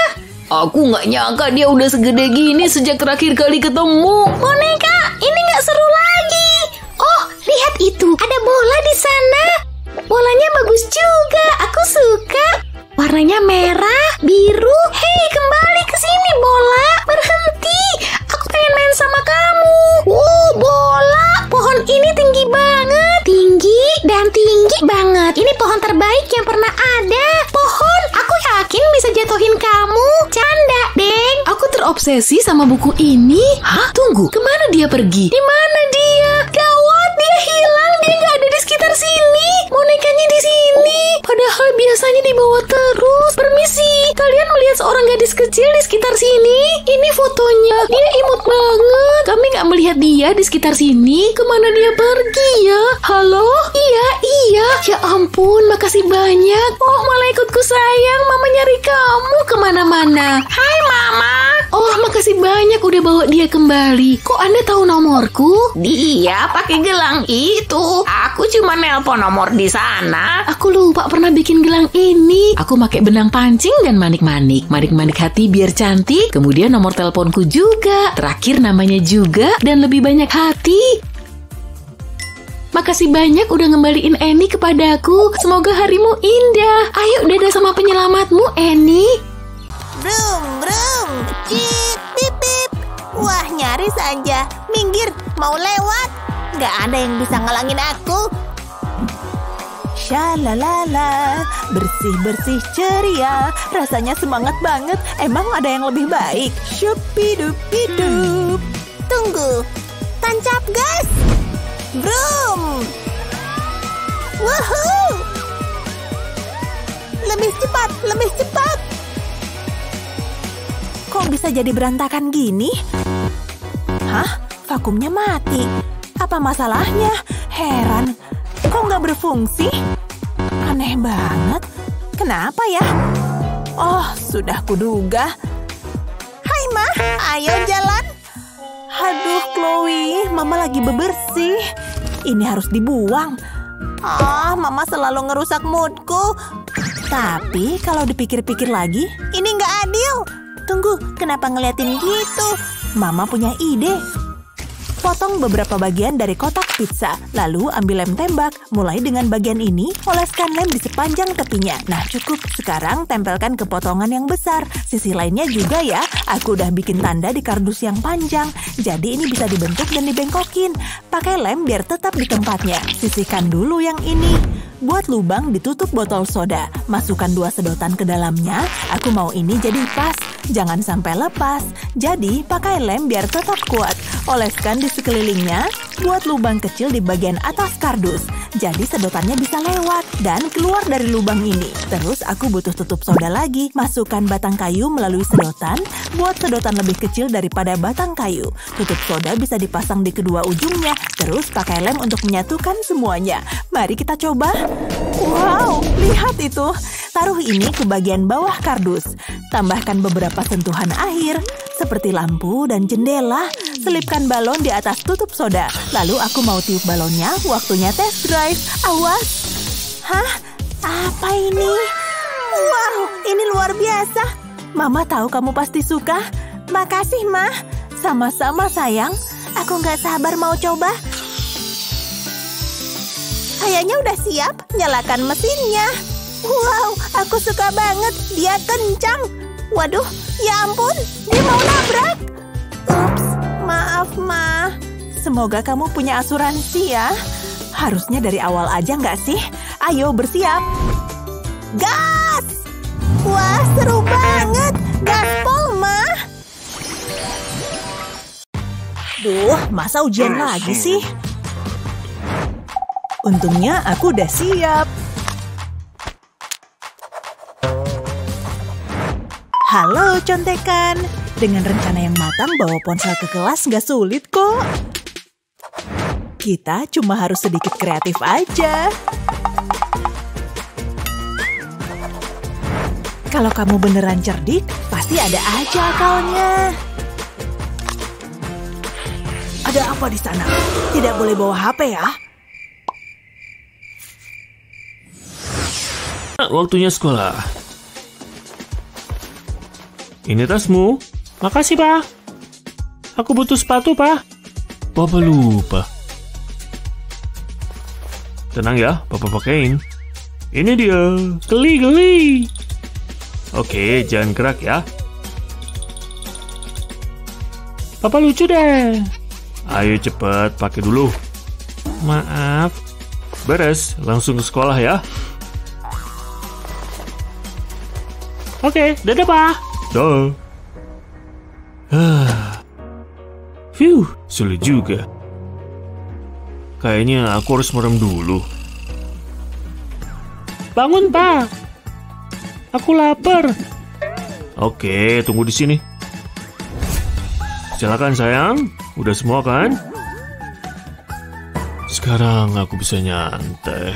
Aku nggak nyangka dia udah segede gini sejak terakhir kali ketemu. Boneka, ini nggak seru lagi. Oh, lihat itu, ada bola di sana. Bolanya bagus juga, aku suka. Warnanya merah, biru. Hei, kembali ke sini bola. Berhenti. Aku pengen main sama kamu. Wow, bola. Pohon ini tinggi banget. Tinggi dan tinggi banget. Ini pohon terbaik yang pernah ada. Pohon, aku yakin bisa jatuhin kamu. Canda, Deng. Aku terobsesi sama buku ini. Hah? Tunggu, ke mana dia pergi? Di biasanya dibawa terus. Permisi, kalian melihat seorang gadis kecil di sekitar sini? Ini fotonya. Dia imut banget. Kami nggak melihat dia di sekitar sini. Ke mana dia pergi ya? Halo? Iya, iya. Ya ampun, makasih banyak. Oh, malaikatku sayang, mama nyari kamu ke mana-mana. Hai, mama. Oh, makasih banyak udah bawa dia kembali. Kok Anda tahu nomorku? Dia pakai gelang itu. Aku cuma nelpon nomor di sana. Aku lupa pernah bikin gelang ini. Aku pakai benang pancing dan manik-manik. Manik-manik hati biar cantik. Kemudian nomor teleponku juga. Terakhir namanya juga dan lebih banyak hati. Makasih banyak udah ngembaliin Eni kepadaku. Semoga harimu indah. Ayo dadah sama penyelamatmu, Eni. Brum, brum, cip, pip, pip. Wah, nyaris aja. Minggir, mau lewat. Nggak ada yang bisa ngalangin aku. Shalalala, bersih-bersih ceria, rasanya semangat banget. Emang ada yang lebih baik? Shupidupidup. Tunggu, tancap gas. Brum. Woohoo! Lebih cepat, lebih cepat. Kok bisa jadi berantakan gini? Hah? Vakumnya mati. Apa masalahnya? Heran. Kok nggak berfungsi? Aneh banget. Kenapa ya? Oh, sudah kuduga. Hai, Ma. Ayo jalan. Aduh, Chloe. Mama lagi bebersih. Ini harus dibuang. Ah, Mama selalu ngerusak moodku. Tapi kalau dipikir-pikir lagi, ini nggak adil. Tunggu, kenapa ngeliatin gitu? Mama punya ide. Potong beberapa bagian dari kotak pizza, lalu ambil lem tembak. Mulai dengan bagian ini, oleskan lem di sepanjang tepinya. Nah, cukup. Sekarang tempelkan ke potongan yang besar. Sisi lainnya juga ya. Aku udah bikin tanda di kardus yang panjang. Jadi ini bisa dibentuk dan dibengkokin. Pakai lem biar tetap di tempatnya. Sisihkan dulu yang ini. Buat lubang ditutup botol soda. Masukkan dua sedotan ke dalamnya. Aku mau ini jadi pas. Jangan sampai lepas. Jadi, pakai lem biar tetap kuat. Oleskan di sekelilingnya. Buat lubang kecil di bagian atas kardus. Jadi sedotannya bisa lewat dan keluar dari lubang ini. Terus aku butuh tutup soda lagi. Masukkan batang kayu melalui sedotan. Buat sedotan lebih kecil daripada batang kayu. Tutup soda bisa dipasang di kedua ujungnya. Terus pakai lem untuk menyatukan semuanya. Mari kita coba. Wow, lihat itu. Taruh ini ke bagian bawah kardus. Tambahkan beberapa sentuhan akhir, seperti lampu dan jendela. Selipkan balon di atas tutup soda. Lalu aku mau tiup balonnya, waktunya test drive. Awas! Hah? Apa ini? Wow, ini luar biasa. Mama tahu kamu pasti suka. Makasih, Ma. Sama-sama, sayang. Aku nggak sabar mau coba. Kayaknya udah siap. Nyalakan mesinnya. Wow, aku suka banget. Dia kencang. Waduh, ya ampun. Dia mau nabrak. Maaf, Ma. Semoga kamu punya asuransi ya. Harusnya dari awal aja nggak sih? Ayo bersiap. Gas! Wah, seru banget. Gaspol, Ma. Duh, masa ujian lagi sih? Untungnya aku udah siap. Halo contekan, dengan rencana yang matang bawa ponsel ke kelas nggak sulit kok. Kita cuma harus sedikit kreatif aja. Kalau kamu beneran cerdik, pasti ada aja akalnya. Ada apa di sana? Tidak boleh bawa HP ya? Waktunya sekolah. Ini tasmu. Makasih, Pak. Aku butuh sepatu, Pak. Papa lupa. Tenang ya, Papa pakein. Ini dia. Geli, geli. Oke, jangan gerak ya. Papa lucu deh. Ayo cepet, pakai dulu. Maaf. Beres, langsung ke sekolah ya. Oke, dadah, Pak. Dah. Phew, sulit juga. Kayaknya aku harus merem dulu. Bangun, Pak. Aku lapar. Oke, tunggu di sini. Silakan sayang, udah semua kan? Sekarang aku bisa nyantai.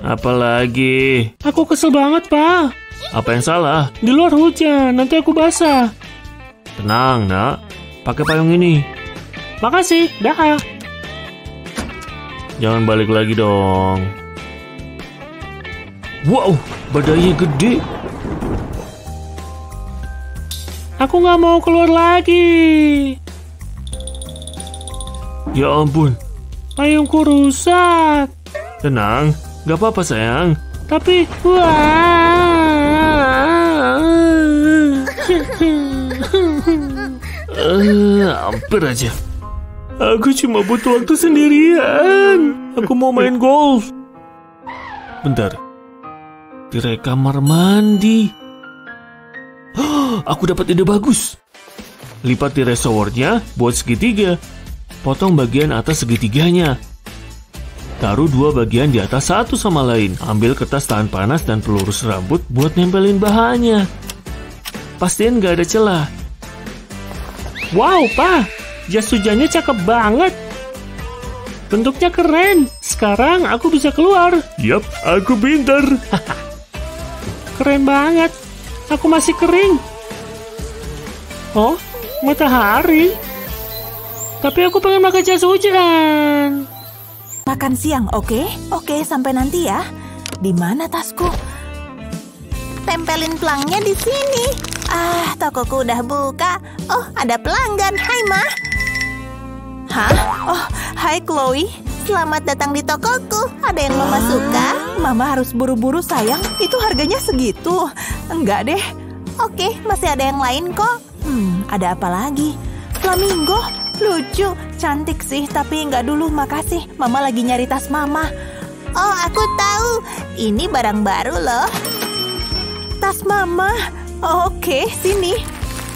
Apalagi? Aku kesel banget, Pak. Apa yang salah? Di luar hujan, nanti aku basah. Tenang, nak. Pakai payung ini. Makasih, dah. Jangan balik lagi dong. Wow, badainya gede. Aku nggak mau keluar lagi. Ya ampun, payungku rusak. Tenang, Gak apa-apa sayang. Tapi, wah. Eh, hampir aja. Aku cuma butuh waktu sendirian. Aku mau main golf. Bentar. Tirai kamar mandi. Aku dapat ide bagus. Lipat tirai showernya buat segitiga. Potong bagian atas segitiganya. Taruh dua bagian di atas satu sama lain. Ambil kertas tahan panas dan pelurus rambut buat nempelin bahannya. Pastiin gak ada celah. Wow, Pa! Jas hujannya cakep banget. Bentuknya keren. Sekarang aku bisa keluar. Yap, aku pinter. keren banget. Aku masih kering. Oh, matahari. Tapi aku pengen pakai jas hujan. Makan siang, oke? Oke, sampai nanti ya. Di mana tasku? Tempelin pelangnya di sini. Ah, tokoku udah buka. Oh, ada pelanggan. Hai, Ma. Hah? Oh, hai Chloe. Selamat datang di tokoku. Ada yang Mama suka? Mama harus buru-buru sayang. Itu harganya segitu. Enggak deh. Oke, masih ada yang lain kok. Hmm, ada apa lagi? Flamingo. Lucu, cantik sih, tapi nggak dulu makasih. Mama lagi nyari tas mama. Oh, aku tahu. Ini barang baru loh. Tas mama. Oke, sini.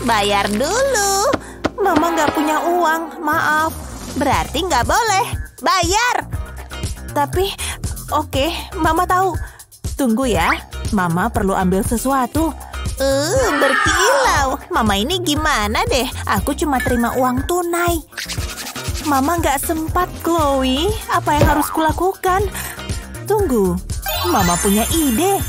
Bayar dulu. Mama nggak punya uang, maaf. Berarti nggak boleh. Bayar. Tapi, oke, Mama tahu. Tunggu ya, Mama perlu ambil sesuatu. Uh, berkilau. Mama ini gimana deh? Aku cuma terima uang tunai. Mama nggak sempat, Chloe. Apa yang harus kulakukan? Tunggu, Mama punya ide.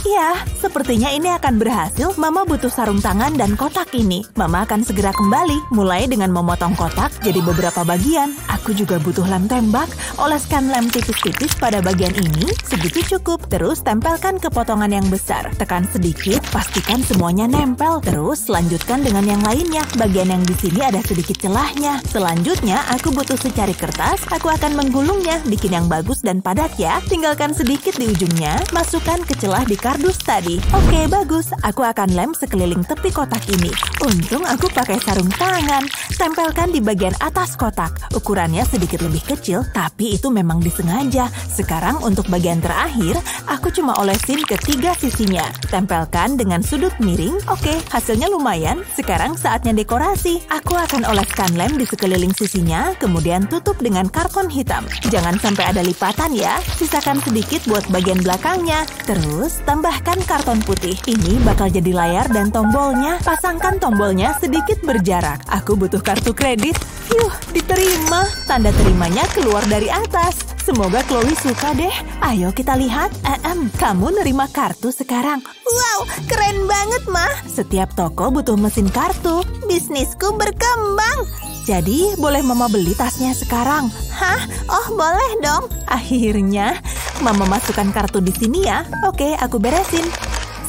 Ya, sepertinya ini akan berhasil. Mama butuh sarung tangan dan kotak ini. Mama akan segera kembali, mulai dengan memotong kotak jadi beberapa bagian. Aku juga butuh lem tembak. Oleskan lem tipis-tipis pada bagian ini, segitu cukup. Terus tempelkan ke potongan yang besar. Tekan sedikit, pastikan semuanya nempel. Terus lanjutkan dengan yang lainnya. Bagian yang di sini ada sedikit celahnya. Selanjutnya, aku butuh secari kertas. Aku akan menggulungnya, bikin yang bagus dan padat ya. Tinggalkan sedikit di ujungnya, masukkan ke celah di kardus tadi. Oke, bagus. Aku akan lem sekeliling tepi kotak ini. Untung aku pakai sarung tangan. Tempelkan di bagian atas kotak. Ukurannya sedikit lebih kecil, tapi itu memang disengaja. Sekarang untuk bagian terakhir, aku cuma olesin ketiga sisinya. Tempelkan dengan sudut miring. Oke, hasilnya lumayan. Sekarang saatnya dekorasi. Aku akan oleskan lem di sekeliling sisinya, kemudian tutup dengan karton hitam. Jangan sampai ada lipatan ya. Sisakan sedikit buat bagian belakangnya. Terus, tambahkan karton putih. Ini bakal jadi layar dan tombolnya. Pasangkan tombolnya sedikit berjarak. Aku butuh kartu kredit. Yuh, diterima. Tanda terimanya keluar dari atas. Semoga Chloe suka deh. Ayo kita lihat. Ehem, kamu nerima kartu sekarang. Wow, keren banget, Mah. Setiap toko butuh mesin kartu. Bisnisku berkembang. Jadi, boleh Mama beli tasnya sekarang? Hah? Oh, boleh dong. Akhirnya, Mama masukkan kartu di sini ya. Oke, aku beresin.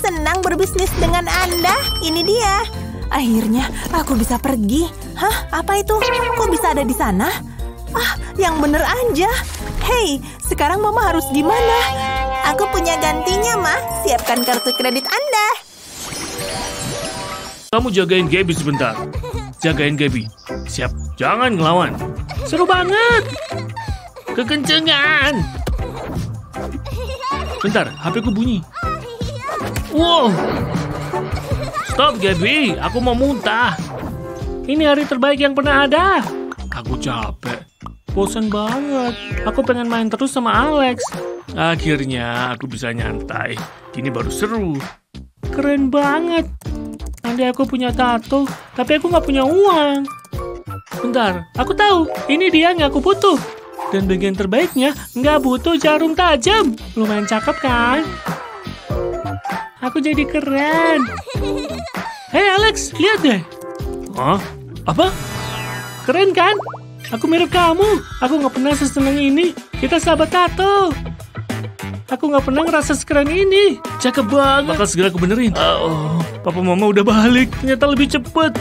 Senang berbisnis dengan Anda. Ini dia. Akhirnya, aku bisa pergi. Hah? Apa itu? Kok bisa ada di sana? Ah, yang bener aja. Hei, sekarang Mama harus gimana? Aku punya gantinya, Ma. Siapkan kartu kredit Anda. Kamu jagain Gaby sebentar. Jagain Gaby. Siap. Jangan ngelawan. Seru banget. Kekencengan. Bentar, HP ku bunyi. Wow. Stop, Gaby. Aku mau muntah. Ini hari terbaik yang pernah ada. Aku capek. Bosan banget. Aku pengen main terus sama Alex. Akhirnya aku bisa nyantai. Ini baru seru. Keren banget. Aku punya tato, tapi aku nggak punya uang. Bentar, aku tahu. Ini dia yang aku butuh. Dan bagian terbaiknya nggak butuh jarum tajam. Lumayan cakep kan? Aku jadi keren. Hei Alex, lihat deh. Hah? Apa? Keren kan? Aku mirip kamu. Aku nggak pernah seseneng ini. Kita sahabat tato. Aku nggak pernah ngerasa sekeren ini. Cakep banget. Bakal segera aku benerin. Oh, papa mama udah balik. Ternyata lebih cepet.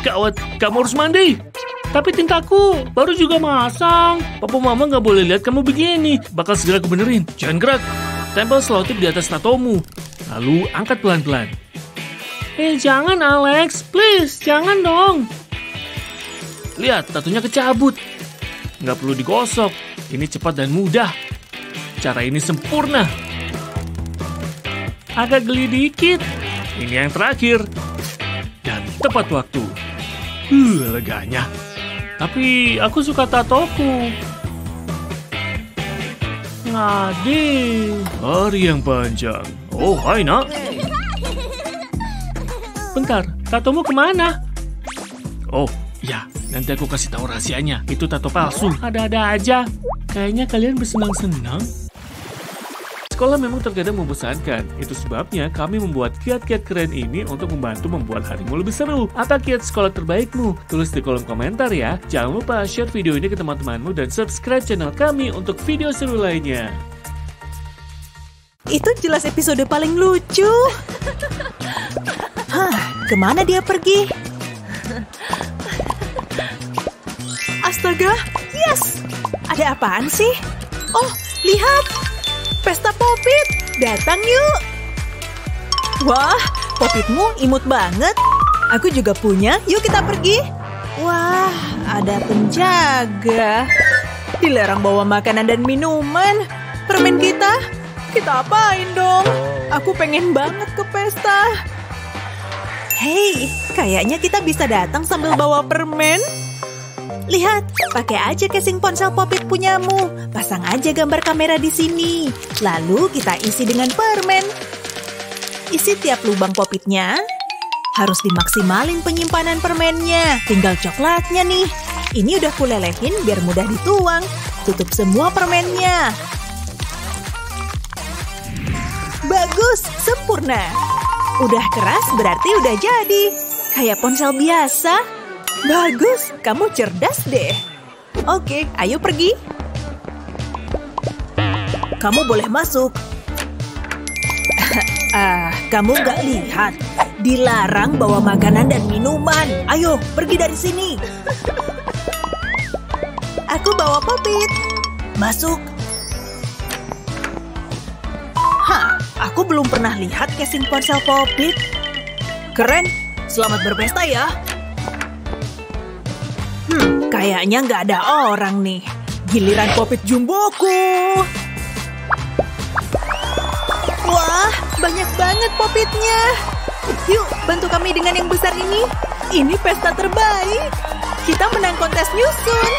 Gawat, kamu harus mandi. Tapi tintaku baru juga masang. Papa mama nggak boleh lihat kamu begini. Bakal segera aku benerin. Jangan gerak. Tempel selotip di atas tatomu. Lalu angkat pelan-pelan. Eh, jangan Alex. Please, jangan dong. Lihat, tatunya kecabut. Nggak perlu digosok. Ini cepat dan mudah. Cara ini sempurna. Agak geli dikit. Ini yang terakhir. Dan tepat waktu. Uh, leganya. Tapi aku suka tatoku. Ngade. Hari yang panjang. Oh, hai nak. Bentar, tatomu ke mana? Oh, ya, nanti aku kasih tahu rahasianya. Itu tato palsu. Ada-ada aja. Kayaknya kalian bersenang-senang. Sekolah memang terkadang membosankan. Itu sebabnya kami membuat kiat-kiat keren ini untuk membantu membuat harimu lebih seru. Apa kiat sekolah terbaikmu? Tulis di kolom komentar ya. Jangan lupa share video ini ke teman-temanmu dan subscribe channel kami untuk video seru lainnya. Itu jelas episode paling lucu. Hah, ke mana dia pergi? Astaga, yes! Ada apaan sih? Oh, lihat! Pesta Popit! Datang yuk! Wah, Popitmu imut banget. Aku juga punya, yuk kita pergi. Wah, ada penjaga. Dilarang bawa makanan dan minuman. Permen kita, kita apain dong? Aku pengen banget ke pesta. Hei, kayaknya kita bisa datang sambil bawa permen. Lihat, pakai aja casing ponsel Popit punyamu. Pasang aja gambar kamera di sini. Lalu kita isi dengan permen. Isi tiap lubang Popitnya. Harus dimaksimalin penyimpanan permennya. Tinggal coklatnya nih. Ini udah kulelehin biar mudah dituang. Tutup semua permennya. Bagus, sempurna. Udah keras berarti udah jadi. Kayak ponsel biasa. Bagus, kamu cerdas deh. Oke, ayo pergi. Kamu boleh masuk. ah, kamu nggak lihat? Dilarang bawa makanan dan minuman. Ayo, pergi dari sini. Aku bawa popit. Masuk. Hah, aku belum pernah lihat casing ponsel popit. Keren. Selamat berpesta ya. Hmm, kayaknya nggak ada orang nih. Giliran popit jumboku. Wah, banyak banget popitnya. Yuk, bantu kami dengan yang besar ini. Ini pesta terbaik. Kita menang kontes nyusun.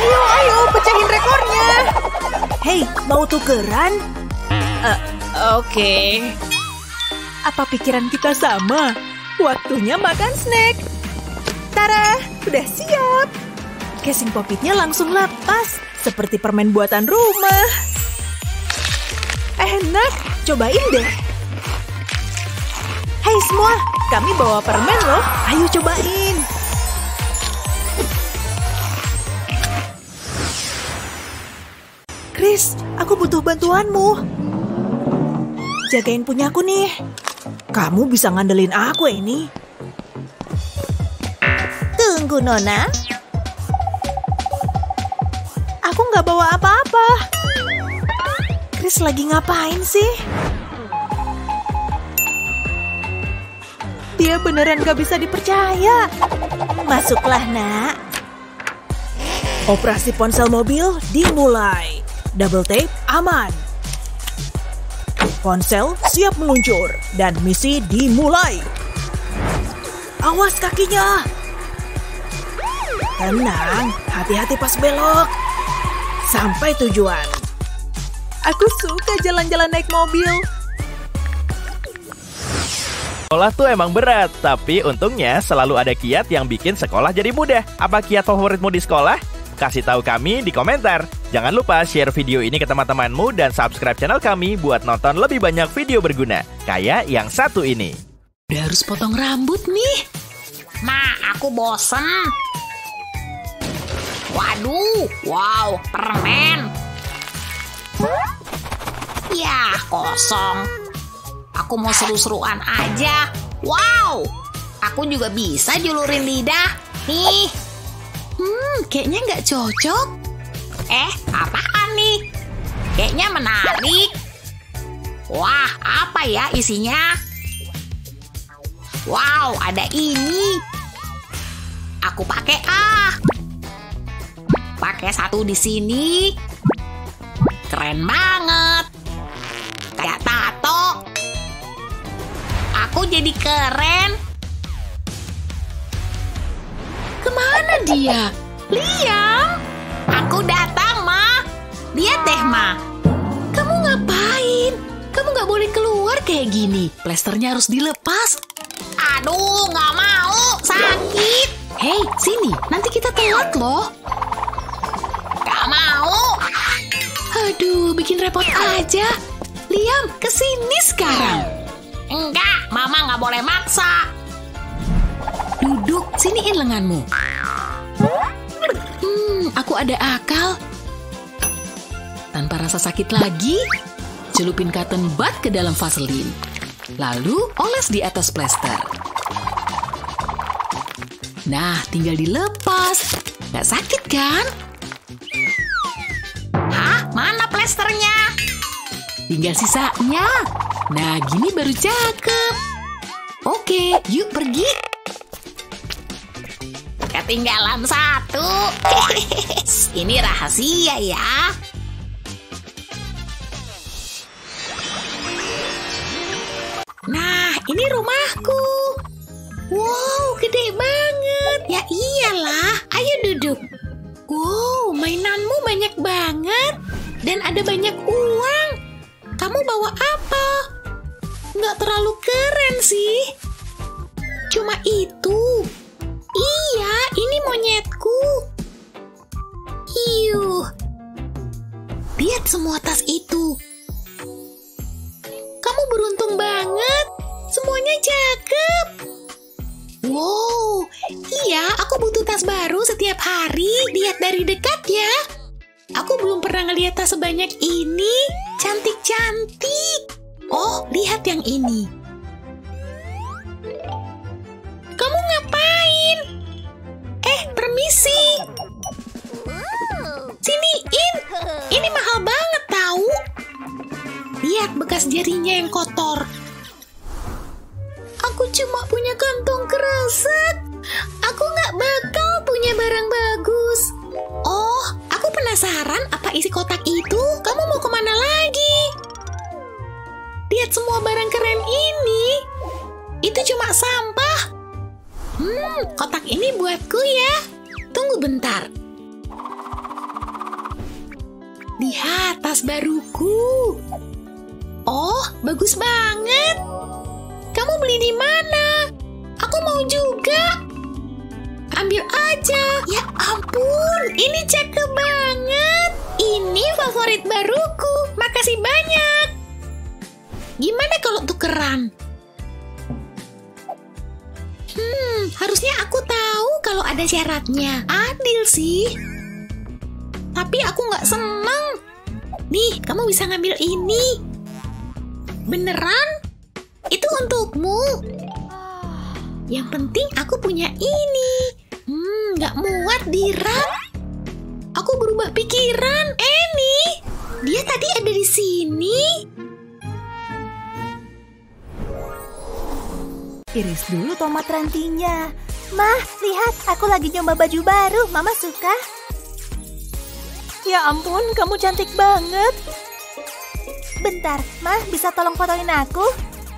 Ayo, ayo, pecahin rekornya. Hei, mau tukeran? Uh, Oke. Apa pikiran kita sama? Waktunya makan snack. Tara, udah siap. Casing popitnya langsung lepas, seperti permen buatan rumah. Enak, cobain deh. Hai semua, kami bawa permen loh. Ayo cobain. Chris, aku butuh bantuanmu. Jagain punyaku nih. Kamu bisa ngandelin aku ini. Tunggu, Nona. Aku nggak bawa apa-apa. Chris lagi ngapain sih? Dia beneran gak bisa dipercaya. Masuklah, nak. Operasi ponsel mobil dimulai. Double tape aman. Ponsel siap meluncur dan misi dimulai. Awas kakinya. Tenang, hati-hati pas belok. Sampai tujuan. Aku suka jalan-jalan naik mobil. Sekolah tuh emang berat, tapi untungnya selalu ada kiat yang bikin sekolah jadi mudah. Apa kiat favoritmu di sekolah? Kasih tahu kami di komentar. Jangan lupa share video ini ke teman-temanmu dan subscribe channel kami buat nonton lebih banyak video berguna. Kayak yang satu ini. Udah harus potong rambut nih. Ma, aku bosen. Waduh, wow, permen. Ya, kosong. Aku mau seru-seruan aja. Wow, aku juga bisa julurin lidah. Nih, Hmm, kayaknya nggak cocok. eh, apaan nih? Kayaknya menarik. Wah, apa ya isinya? Wow, ada ini. Aku pakai ah. Pakai satu di sini. Keren banget. Kayak tato. Aku jadi keren. Ke mana dia? Liam, aku datang, Ma. Lihat deh, Ma. Kamu ngapain? Kamu nggak boleh keluar kayak gini. Plesternya harus dilepas. Aduh, nggak mau. Sakit. Hei, sini. Nanti kita telat loh. Mau. Aduh, bikin repot aja. Liam, ke sini sekarang. Enggak, Mama nggak boleh maksa. Duduk, siniin lenganmu. Hmm, aku ada akal. Tanpa rasa sakit lagi, celupin cotton bud ke dalam vaselin. Lalu oles di atas plester. Nah, tinggal dilepas. Gak sakit kan? Mana plesternya? Tinggal sisanya. Nah, gini baru cakep. Oke, yuk pergi. Ketinggalan satu. Ini rahasia ya. Nah, ini rumahku. Wow, gede banget. Ya iyalah, ayo duduk. Wow, mainanmu banyak banget. Dan ada banyak uang. Kamu bawa apa? Nggak terlalu keren sih. Cuma itu. Iya, ini monyetku. Iuh. Lihat semua tas itu. Kamu beruntung banget. Semuanya cakep. Wow, iya aku butuh tas baru setiap hari. Lihat dari dekat ya. Aku belum pernah ngeliat tas sebanyak ini. Cantik-cantik. Oh, lihat yang ini. Kamu ngapain? Eh, permisi. Siniin. Ini mahal banget tahu. Lihat bekas jarinya yang kotor. Aku cuma punya kantong kresek. Aku nggak bakal punya barang bagus. Oh, aku penasaran apa isi kotak itu. Kamu mau ke mana lagi? Lihat semua barang keren ini. Itu cuma sampah. Hmm, kotak ini buatku ya. Tunggu bentar. Lihat tas baruku. Oh, bagus banget. Kamu beli di mana? Aku mau juga. Ambil aja. Ya ampun, ini cakep banget. Ini favorit baruku. Makasih banyak. Gimana kalau tukeran? Hmm, harusnya aku tahu kalau ada syaratnya. Adil sih. Tapi aku nggak seneng. Nih, kamu bisa ngambil ini. Beneran? Itu untukmu. Yang penting aku punya ini. Nggak muat di rak. Aku berubah pikiran. Eni, dia tadi ada di sini. Iris dulu tomat rantinya. Mah, lihat, aku lagi nyoba baju baru. Mama suka. Ya ampun, kamu cantik banget. Bentar, Mah, bisa tolong fotoin aku?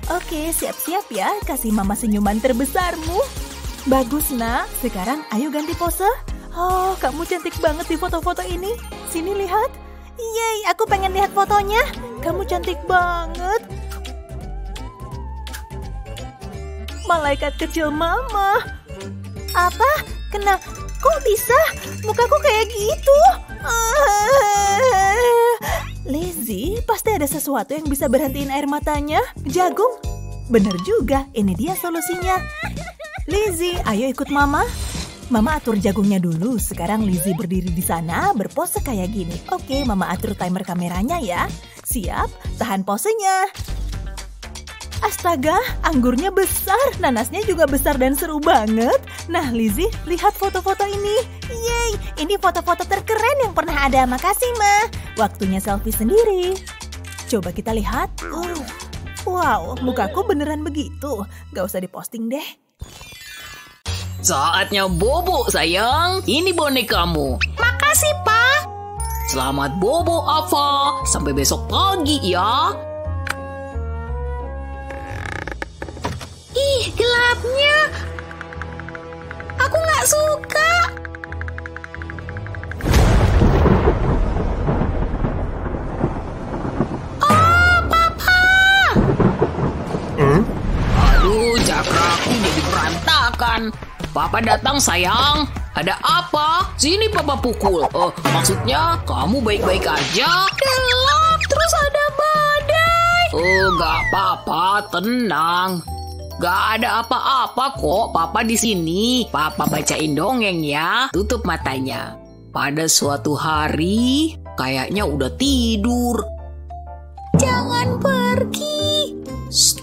Oke, siap-siap ya. Kasih mama senyuman terbesarmu. Bagus, nak. Sekarang ayo ganti pose. Oh, kamu cantik banget di foto-foto ini. Sini lihat. Yeay, aku pengen lihat fotonya. Kamu cantik banget. Malaikat kecil mama. Apa? Kena? Kok bisa? Mukaku kayak gitu? Lizzie, pasti ada sesuatu yang bisa berhentiin air matanya. Jagung? Bener juga, ini dia solusinya. Lizzie, ayo ikut mama. Mama atur jagungnya dulu. Sekarang Lizzie berdiri di sana, berpose kayak gini. Oke, mama atur timer kameranya ya. Siap, tahan posenya. Astaga, anggurnya besar, nanasnya juga besar dan seru banget. Nah, Lizzie, lihat foto-foto ini. Yeay, ini foto-foto terkeren yang pernah ada. Makasih, Ma. Waktunya selfie sendiri. coba kita lihat. Uh, wow, mukaku beneran begitu. Gak usah diposting deh. Saatnya bobo, sayang. Ini bonekamu. Makasih, Pak. Selamat bobo, Ava. Sampai besok pagi ya. Ih, gelapnya. Aku nggak suka. Cakraku jadi berantakan. Papa datang, sayang. Ada apa? Sini papa pukul. Oh, maksudnya kamu baik-baik aja? Gelap, terus ada badai. Oh, gak apa-apa, tenang. Gak ada apa-apa kok, Papa di sini. Papa bacain dongeng ya. Tutup matanya. Pada suatu hari, kayaknya udah tidur. Jangan pergi.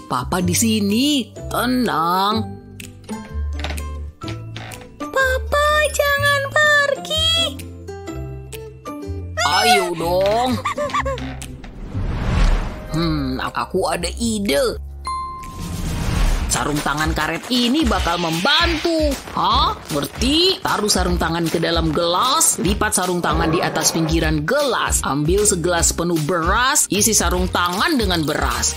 Papa di sini. Tenang. Papa, jangan pergi. Ayo dong. Hmm, aku ada ide. Sarung tangan karet ini bakal membantu. Hah? Ngerti? Taruh sarung tangan ke dalam gelas, lipat sarung tangan di atas pinggiran gelas, ambil segelas penuh beras, isi sarung tangan dengan beras.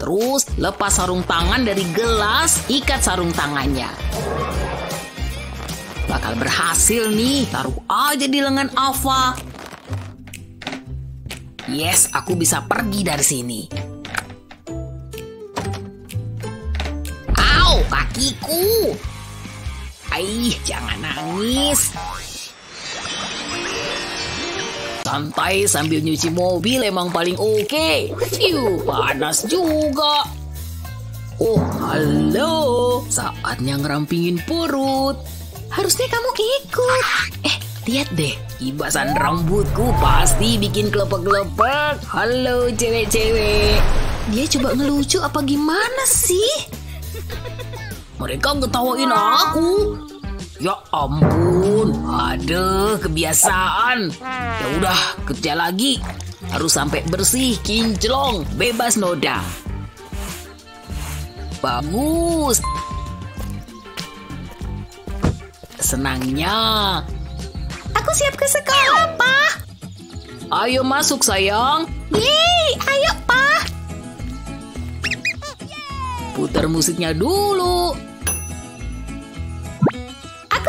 Terus lepas sarung tangan dari gelas, ikat sarung tangannya. Bakal berhasil nih, taruh aja di lengan Ava. Yes, aku bisa pergi dari sini. Au, kakiku. Aih, jangan nangis. Santai sambil nyuci mobil emang paling oke. Fiu, panas juga. Oh, halo. Saatnya ngerampingin perut. Harusnya kamu ikut. Eh, lihat deh. Ibasan rambutku pasti bikin kelepek-kelepek. Halo, cewek-cewek. Dia coba ngelucu apa gimana sih? Mereka ngetawain aku. Ya ampun, ada kebiasaan. Ya udah, kerja lagi. Harus sampai bersih, kinclong, bebas noda. Bagus. Senangnya. Aku siap ke sekolah, Pak. Ayo masuk sayang. Yeay, ayo, Pak. Putar musiknya dulu.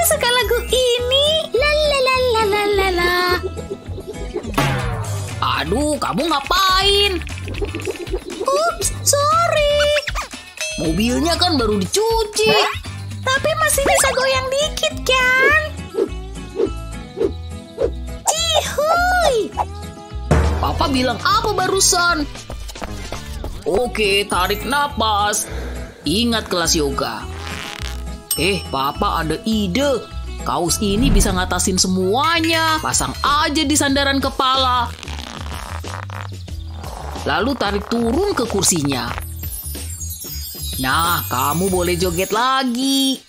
Aku suka lagu ini. La la la la la la la. Aduh, kamu ngapain? Ups, sorry. Mobilnya kan baru dicuci. Tapi masih bisa goyang dikit kan? Cihuy. Papa bilang apa barusan? Oke, tarik napas. Ingat kelas yoga. Eh, Papa ada ide. Kaos ini bisa ngatasin semuanya. Pasang aja di sandaran kepala. Lalu tarik turun ke kursinya. Nah, kamu boleh joget lagi.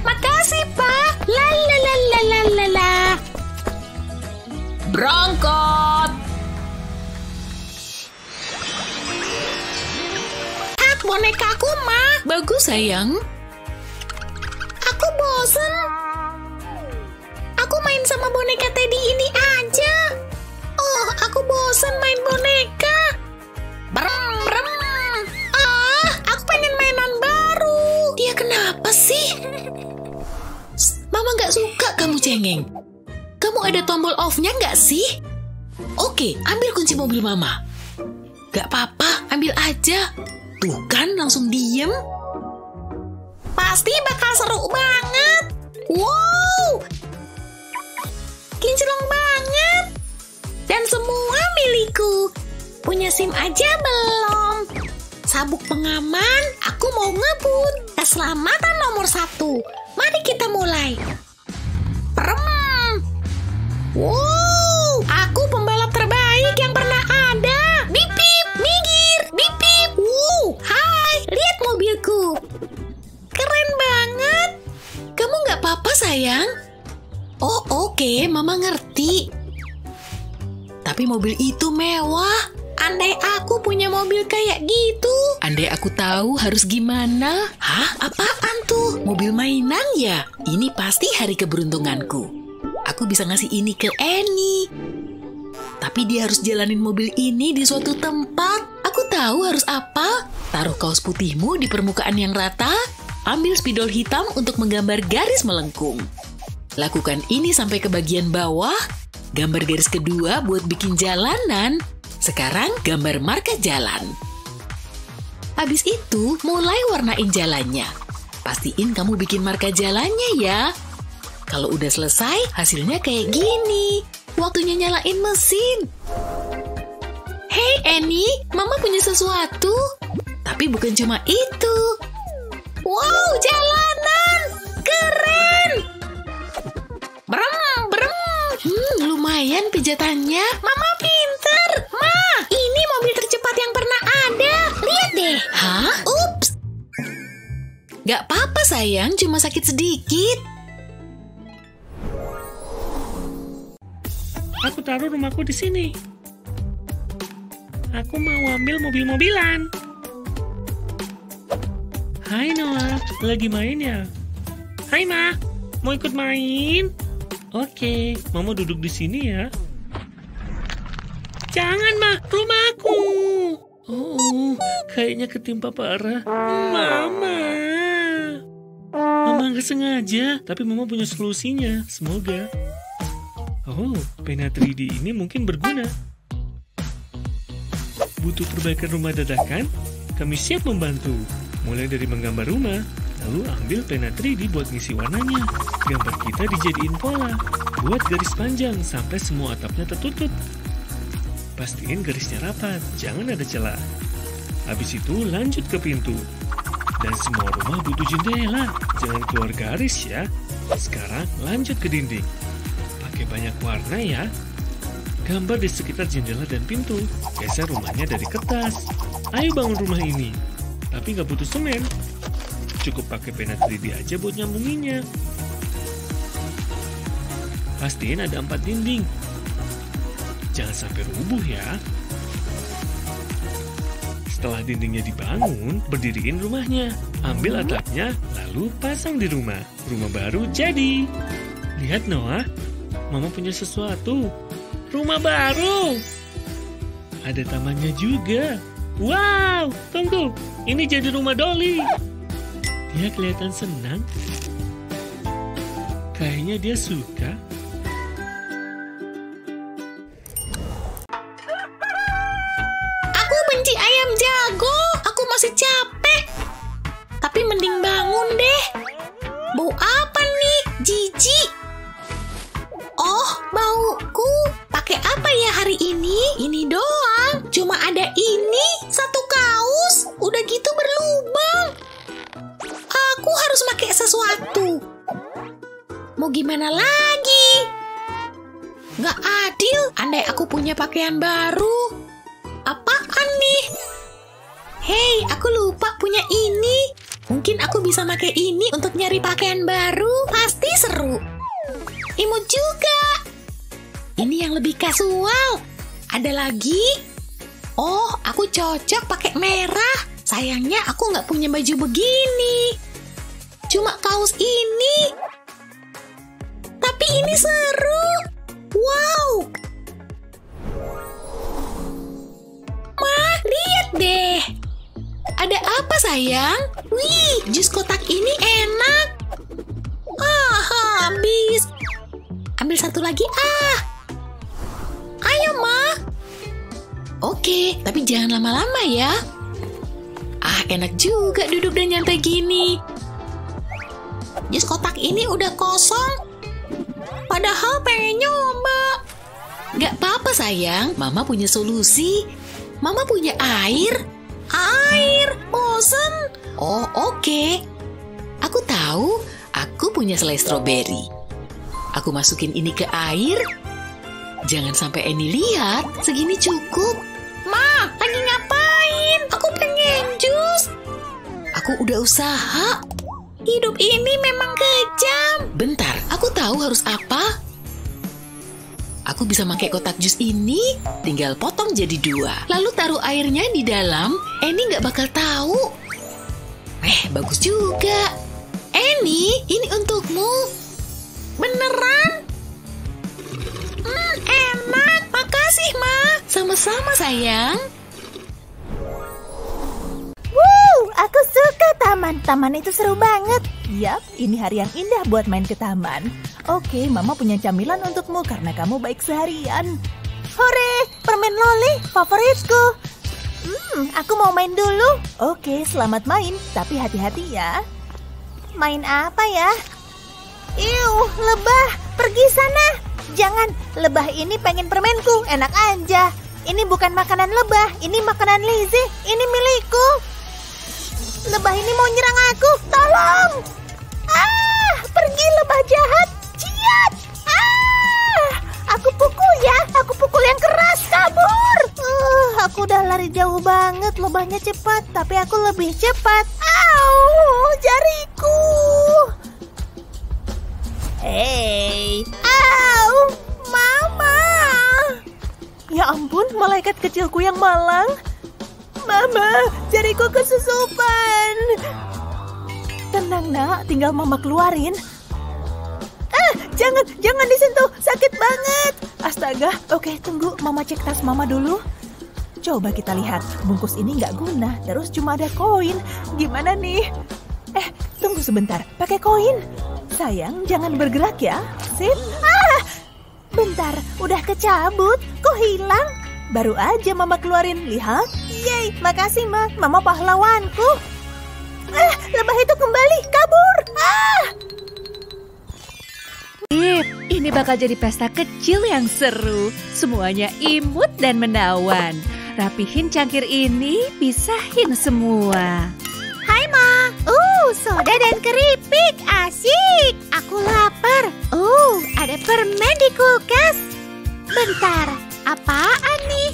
Makasih, Pak. La la la la la la la. Berangkat! Lihat bonekaku, Ma. Bagus, sayang. Bosen. Aku main sama boneka Teddy ini aja. Oh, aku bosen main boneka. Brem, brem. Ah, aku pengen mainan baru. Dia kenapa sih? Mama nggak suka kamu cengeng. Kamu ada tombol off-nya nggak sih? Oke, ambil kunci mobil Mama. Gak apa-apa, ambil aja. Tuh kan, langsung diem. Pasti bakal seru banget. Wow. Kinclong banget. Dan semua milikku. Punya SIM aja belum? Sabuk pengaman, aku mau ngebut. Keselamatan nomor satu. Mari kita mulai. Prem. Wow, aku pembalap terbaik yang pernah ada. Bip bip, minggir, bip bip. Wow, hai, lihat mobilku. Kamu nggak apa-apa, sayang? Oh, oke, Mama ngerti. Tapi mobil itu mewah. Andai aku punya mobil kayak gitu. Andai aku tahu harus gimana. Hah? Apaan tuh? Mobil mainan ya? Ini pasti hari keberuntunganku. Aku bisa ngasih ini ke Annie. Tapi dia harus jalanin mobil ini di suatu tempat. Aku tahu harus apa. Taruh kaos putihmu di permukaan yang rata. Ambil spidol hitam untuk menggambar garis melengkung. Lakukan ini sampai ke bagian bawah. Gambar garis kedua buat bikin jalanan. Sekarang gambar marka jalan. Habis itu, mulai warnain jalannya. Pastiin kamu bikin marka jalannya ya. Kalau udah selesai, hasilnya kayak gini. Waktunya nyalain mesin. Hey Annie, Mama punya sesuatu. Tapi bukan cuma itu. Wow, jalanan! Keren! Brem, brem. Hmm, lumayan pijatannya. Mama pinter. Ma, ini mobil tercepat yang pernah ada. Lihat deh. Hah? Ups. Gak apa-apa sayang, cuma sakit sedikit. Aku taruh rumahku di sini. Aku mau ambil mobil-mobilan. Hai Noah, lagi main ya? Hai Ma, mau ikut main? Oke, Mama duduk di sini ya. Jangan Ma, rumahku. Oh, kayaknya ketimpa parah. Mama. Mama nggak sengaja, tapi Mama punya solusinya. Semoga. Oh, pena 3D ini mungkin berguna. Butuh perbaikan rumah dadakan? Kami siap membantu. Mulai dari menggambar rumah, lalu ambil pena 3D buat ngisi warnanya. Gambar kita dijadiin pola. Buat garis panjang sampai semua atapnya tertutup. Pastiin garisnya rapat, jangan ada celah. Habis itu lanjut ke pintu. Dan semua rumah butuh jendela, jangan keluar garis ya. Sekarang lanjut ke dinding. Pakai banyak warna ya. Gambar di sekitar jendela dan pintu. Geser rumahnya dari kertas. Ayo bangun rumah ini. Tapi nggak butuh semen. Cukup pakai pena 3D aja buat nyambunginnya. Pastiin ada empat dinding. Jangan sampai rubuh ya. Setelah dindingnya dibangun, berdiriin rumahnya. Ambil atapnya, lalu pasang di rumah. Rumah baru jadi. Lihat Noah, Mama punya sesuatu. Rumah baru. Ada tamannya juga. Wow, tunggu. Ini jadi rumah Dolly. Dia kelihatan senang. Kayaknya dia suka. Baju begini. Mama punya solusi. Mama punya air. Air, bosen. Oh, oke. Aku tahu, aku punya selai stroberi. Aku masukin ini ke air. Jangan sampai Annie lihat, segini cukup. Ma, lagi ngapain? Aku pengen jus. Aku udah usaha. Hidup ini memang kejam. Bentar, aku tahu harus apa. Aku bisa pakai kotak jus ini, tinggal potong jadi dua. Lalu taruh airnya di dalam, Eni nggak bakal tahu. Eh, bagus juga. Eni, ini untukmu. Beneran? Hmm, enak. Makasih, Ma. Sama-sama, sayang. Aku suka taman. Taman itu seru banget. Yap, ini hari yang indah buat main ke taman. Oke, Mama punya camilan untukmu karena kamu baik seharian. Hore, permen loli favoritku. Hmm, aku mau main dulu. Oke, selamat main, tapi hati-hati ya. Main apa ya? Iu, lebah, pergi sana. Jangan, lebah ini pengen permenku, enak aja. Ini bukan makanan lebah, ini makanan Lizzie, ini milikku. Lebah ini mau nyerang aku, tolong! Ah, pergi lebah jahat, ciat! Ah, aku pukul ya, aku pukul yang keras, kabur! Uh, aku udah lari jauh banget, lebahnya cepat, tapi aku lebih cepat. Au, jariku! Hei, au, mama! Ya ampun, malaikat kecilku yang malang. Mama, jariku kesusupan. Tenang nak, tinggal mama keluarin. Ah, jangan, jangan disentuh, sakit banget. Astaga, oke tunggu, mama cek tas mama dulu. Coba kita lihat, bungkus ini nggak guna, terus cuma ada koin. Gimana nih? Eh, tunggu sebentar, pakai koin. Sayang, jangan bergerak ya. Sip. Ah, bentar, udah kecabut, kok hilang? Baru aja mama keluarin, lihat. Yeay, makasih ma, mama pahlawanku. Ah, lebah itu kembali, kabur. Ah! Ip, ini bakal jadi pesta kecil yang seru. Semuanya imut dan menawan. Rapihin cangkir ini, pisahin semua. Hai ma, uh, soda dan keripik, asik. Aku lapar. Uh, ada permen di kulkas. Bentar, apaan nih?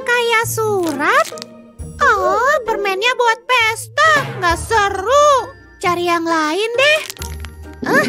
Kayak surat? Oh, permennya buat pesta, nggak seru. Cari yang lain deh. Ah,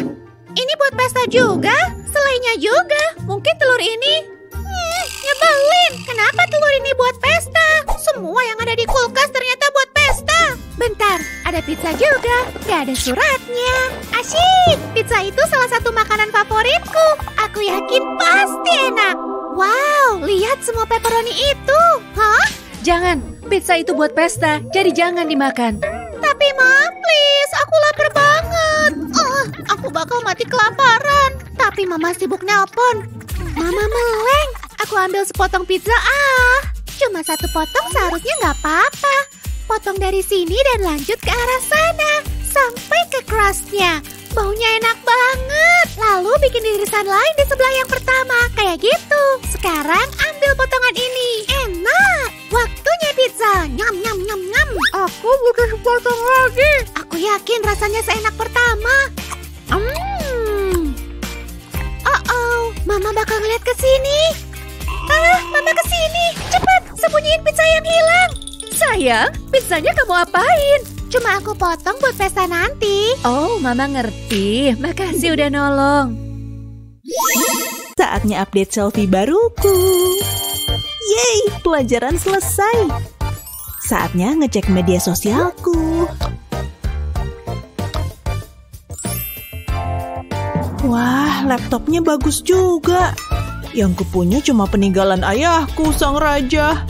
ini buat pesta juga? Selainya juga? Mungkin telur ini? Hmm, nyebelin. Kenapa telur ini buat pesta? Semua yang ada di kulkas ternyata buat pesta. Bentar, ada pizza juga. Gak ada suratnya. Asyik, pizza itu salah satu makanan favoritku. Aku yakin pasti enak. Wow, lihat semua pepperoni itu. Hah? Jangan, pizza itu buat pesta, jadi jangan dimakan. Tapi ma, please, aku lapar banget. Ah, aku bakal mati kelaparan. Tapi mama sibuk nelpon. Mama meleng, aku ambil sepotong pizza ah. Cuma satu potong seharusnya nggak apa-apa. Potong dari sini dan lanjut ke arah sana. Sampai ke crustnya. Baunya enak banget. Lalu bikin irisan lain di sebelah yang pertama. Kayak gitu. Sekarang ambil potongan ini. Enak. Waktunya pizza. Nyam, nyam, nyam, nyam. Aku butuh sepotong lagi. Aku yakin rasanya seenak pertama. Hmm. Oh-oh, Mama bakal ngeliat ke sini. Ah, Mama ke sini. Cepat, sembunyiin pizza yang hilang. Sayang, pizzanya kamu apain? Cuma aku potong buat pesta nanti. Oh, Mama ngerti. Makasih udah nolong. Saatnya update selfie baruku. Yeay, pelajaran selesai. Saatnya ngecek media sosialku. Wah, laptopnya bagus juga. Yang kupunya cuma peninggalan ayahku, sang raja.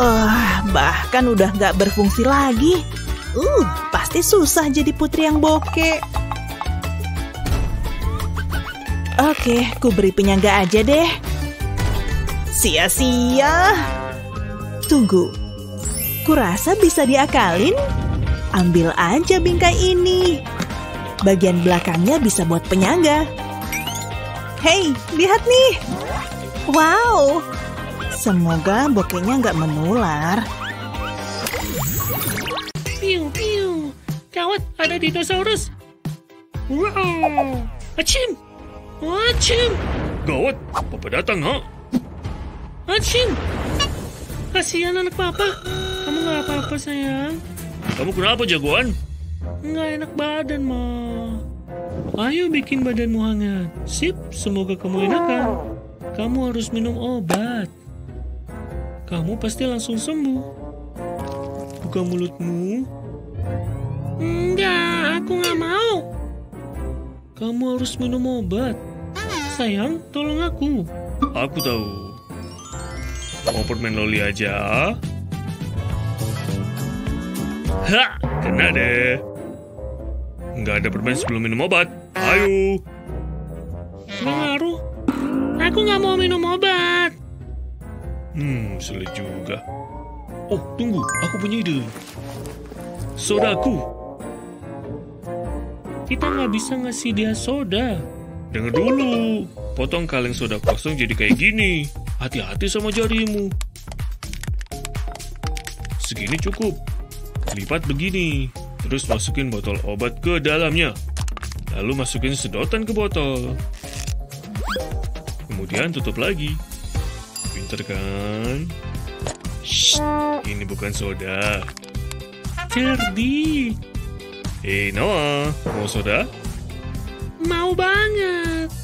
Ah, bahkan udah nggak berfungsi lagi. Uh, pasti susah jadi putri yang bokeh. Oke, ku beri penyangga aja deh. Sia-sia. Tunggu, kurasa bisa diakalin. Ambil aja bingkai ini. Bagian belakangnya bisa buat penyangga. Hei, lihat nih. Wow, semoga bokehnya nggak menular. Piu, piu. Gawat, ada dinosaurus. Wow. Acim. Acim. Gawat, papa datang, ha? Acim. Kasihan anak papa. Kamu nggak apa-apa, sayang. Kamu kenapa, jagoan? Nggak enak badan, ma. Ayo bikin badanmu hangat. Sip, semoga kamu enakan. Kamu harus minum obat. Kamu pasti langsung sembuh. Buka mulutmu. Enggak, aku nggak mau. Kamu harus minum obat. Sayang, tolong aku. Aku tahu. Mau permen loli aja? Ha, kena deh. Nggak ada permen sebelum minum obat. Ayo. Nggak ngaruh. Aku nggak mau minum obat. Hmm, sulit juga. Oh, tunggu. Aku punya ide. Sodaku. Kita nggak bisa ngasih dia soda. Dengar dulu. Potong kaleng soda kosong jadi kayak gini. Hati-hati sama jarimu. Segini cukup. Lipat begini. Terus masukin botol obat ke dalamnya. Lalu masukin sedotan ke botol. Kemudian tutup lagi. Pinter kan? Shh, ini bukan soda. Cerdik. Hei Noah, mau soda? Mau banget.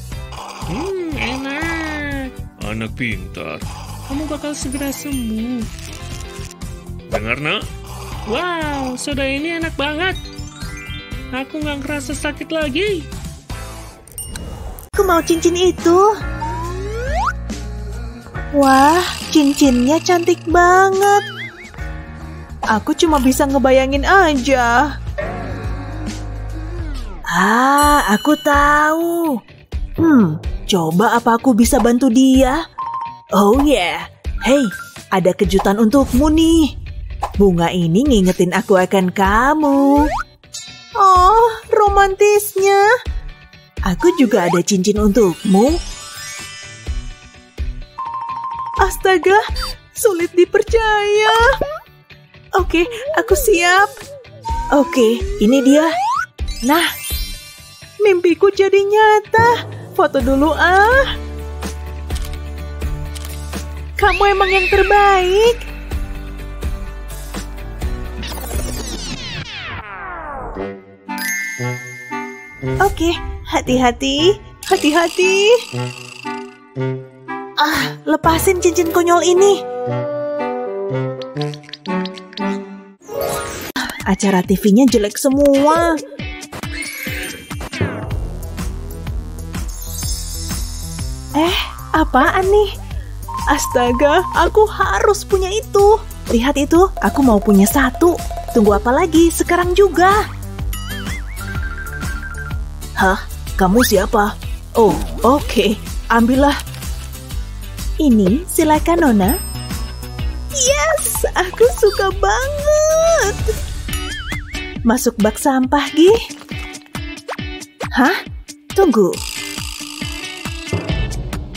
Hmm, enak. Anak pintar. Kamu bakal segera sembuh. Dengar nak? Wow, soda ini enak banget. Aku nggak ngerasa sakit lagi. Aku mau cincin itu. Wah, cincinnya cantik banget. Aku cuma bisa ngebayangin aja. Ah, aku tahu. Hmm, coba apa aku bisa bantu dia? Oh yeah. Hey, ada kejutan untukmu nih. Bunga ini ngingetin aku akan kamu. Oh, romantisnya. Aku juga ada cincin untukmu. Astaga, sulit dipercaya. Oke, aku siap. Oke, ini dia. Nah, mimpiku jadi nyata. Foto dulu ah. Kamu emang yang terbaik. Oke, hati-hati, hati-hati. Ah, lepasin cincin konyol ini. Acara TV-nya jelek semua. Eh, apaan nih? Astaga, aku harus punya itu. Lihat itu, aku mau punya satu. Tunggu apa lagi? Sekarang juga. Hah? Kamu siapa? Oh, oke. Ambillah. Ini silakan Nona. Yes, aku suka banget. Masuk bak sampah, Gi. Hah? Tunggu.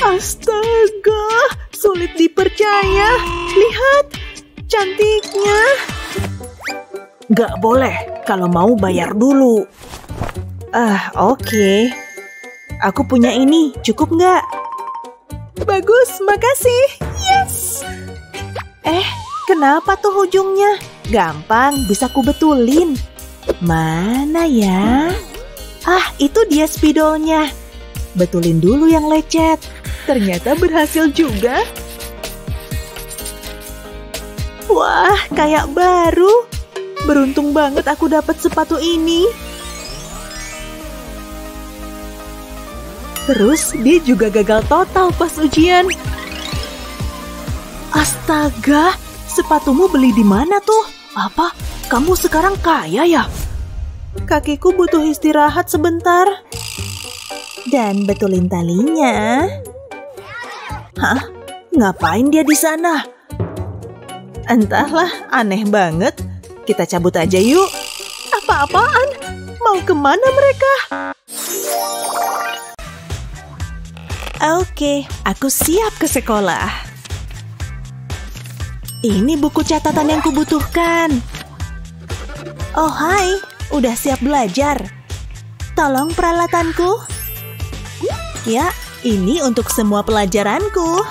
Astaga, sulit dipercaya. Lihat, cantiknya. Gak boleh, kalau mau bayar dulu. Ah, oke. Aku punya ini, cukup nggak? Bagus, makasih. Yes. Eh, kenapa tuh ujungnya? Gampang, bisa ku betulin. Mana ya? Ah, itu dia spidolnya. Betulin dulu yang lecet. Ternyata berhasil juga. Wah, kayak baru. Beruntung banget aku dapat sepatu ini. Terus dia juga gagal total pas ujian. Astaga, sepatumu beli di mana tuh? Apa? Kamu sekarang kaya ya? Kakiku butuh istirahat sebentar. Dan betulin talinya. Hah? Ngapain dia di sana? Entahlah, aneh banget. Kita cabut aja yuk. Apa-apaan? Mau ke mana mereka? Oke, aku siap ke sekolah. Ini buku catatan yang kubutuhkan. Oh hai, udah siap belajar. Tolong peralatanku. Ya, ini untuk semua pelajaranku.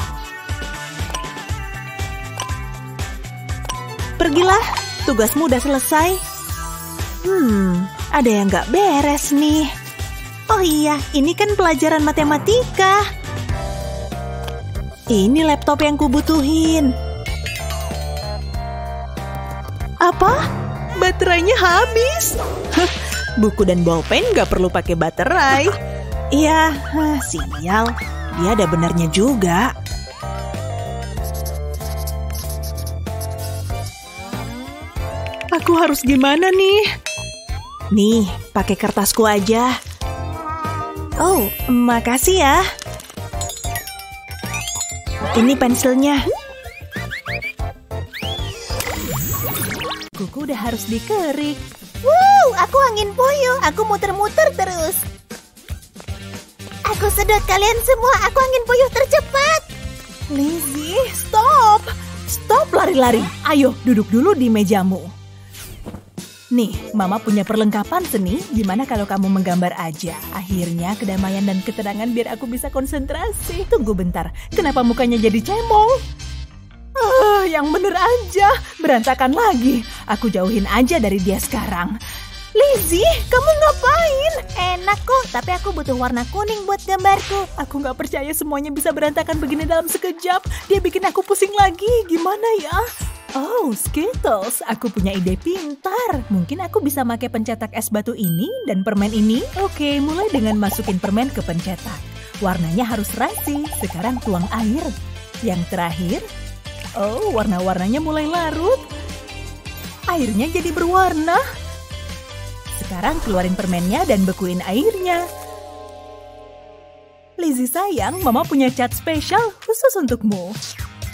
Pergilah, tugasmu udah selesai. Hmm, ada yang gak beres nih. Oh Oh iya, ini kan pelajaran matematika. Ini laptop yang kubutuhin. Apa? Baterainya habis? Buku dan bolpen gak perlu pakai baterai. Iya, sial. Dia ada benarnya juga. Aku harus gimana nih? Nih, pakai kertasku aja. Oh, makasih ya. Ini pensilnya. Kuku udah harus dikerik. Wow, aku angin puyuh. Aku muter-muter terus. Aku sedot kalian semua. Aku angin puyuh tercepat. Lizzie, stop! Stop lari-lari. Ayo, duduk dulu di mejamu. Nih, Mama punya perlengkapan seni. Gimana kalau kamu menggambar aja? Akhirnya kedamaian dan ketenangan biar aku bisa konsentrasi. Tunggu bentar, kenapa mukanya jadi cemong? Ah, yang bener aja. Berantakan lagi. Aku jauhin aja dari dia sekarang. Lizzie, kamu ngapain? Enak kok, tapi aku butuh warna kuning buat gambarku. Aku nggak percaya semuanya bisa berantakan begini dalam sekejap. Dia bikin aku pusing lagi. Gimana ya? Oh, Skittles. Aku punya ide pintar. Mungkin aku bisa pakai pencetak es batu ini dan permen ini. Oke, mulai dengan masukin permen ke pencetak. Warnanya harus rasi. Sekarang tuang air. Yang terakhir, oh, warna-warnanya mulai larut. Airnya jadi berwarna. Sekarang keluarin permennya dan bekuin airnya. Lizzie sayang, Mama punya cat spesial khusus untukmu.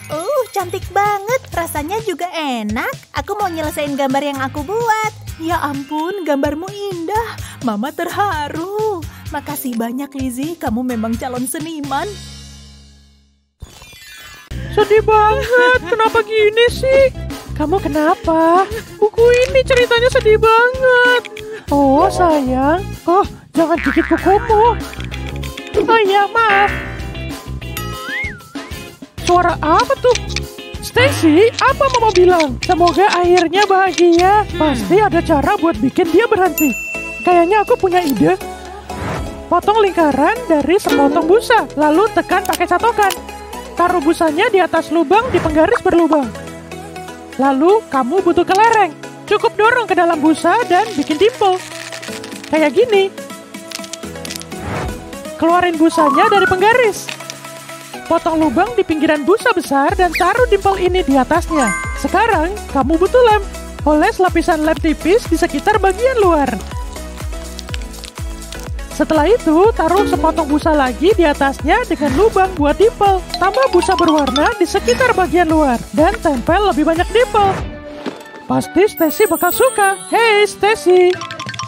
Uh, cantik banget. Rasanya juga enak. Aku mau nyelesain gambar yang aku buat. Ya ampun, gambarmu indah. Mama terharu. Makasih banyak Lizzie, kamu memang calon seniman. Sedih banget. Kenapa gini sih? Kamu kenapa? Buku ini ceritanya sedih banget. Oh, sayang. Oh, jangan gigit kukumu. Oh iya, maaf. Suara apa tuh? Stacy, apa mama bilang? Semoga akhirnya bahagia. Pasti ada cara buat bikin dia berhenti. Kayaknya aku punya ide. Potong lingkaran dari sepotong busa, lalu tekan pakai catokan. Taruh busanya di atas lubang di penggaris berlubang. Lalu kamu butuh kelereng. Cukup dorong ke dalam busa dan bikin dimple. Kayak gini. Keluarin busanya dari penggaris. Potong lubang di pinggiran busa besar dan taruh dimple ini di atasnya. Sekarang, kamu butuh lem. Oles lapisan lem tipis di sekitar bagian luar. Setelah itu, taruh sepotong busa lagi di atasnya dengan lubang buat dimple. Tambah busa berwarna di sekitar bagian luar dan tempel lebih banyak dimple. Pasti Stacy bakal suka. Hey Stacy,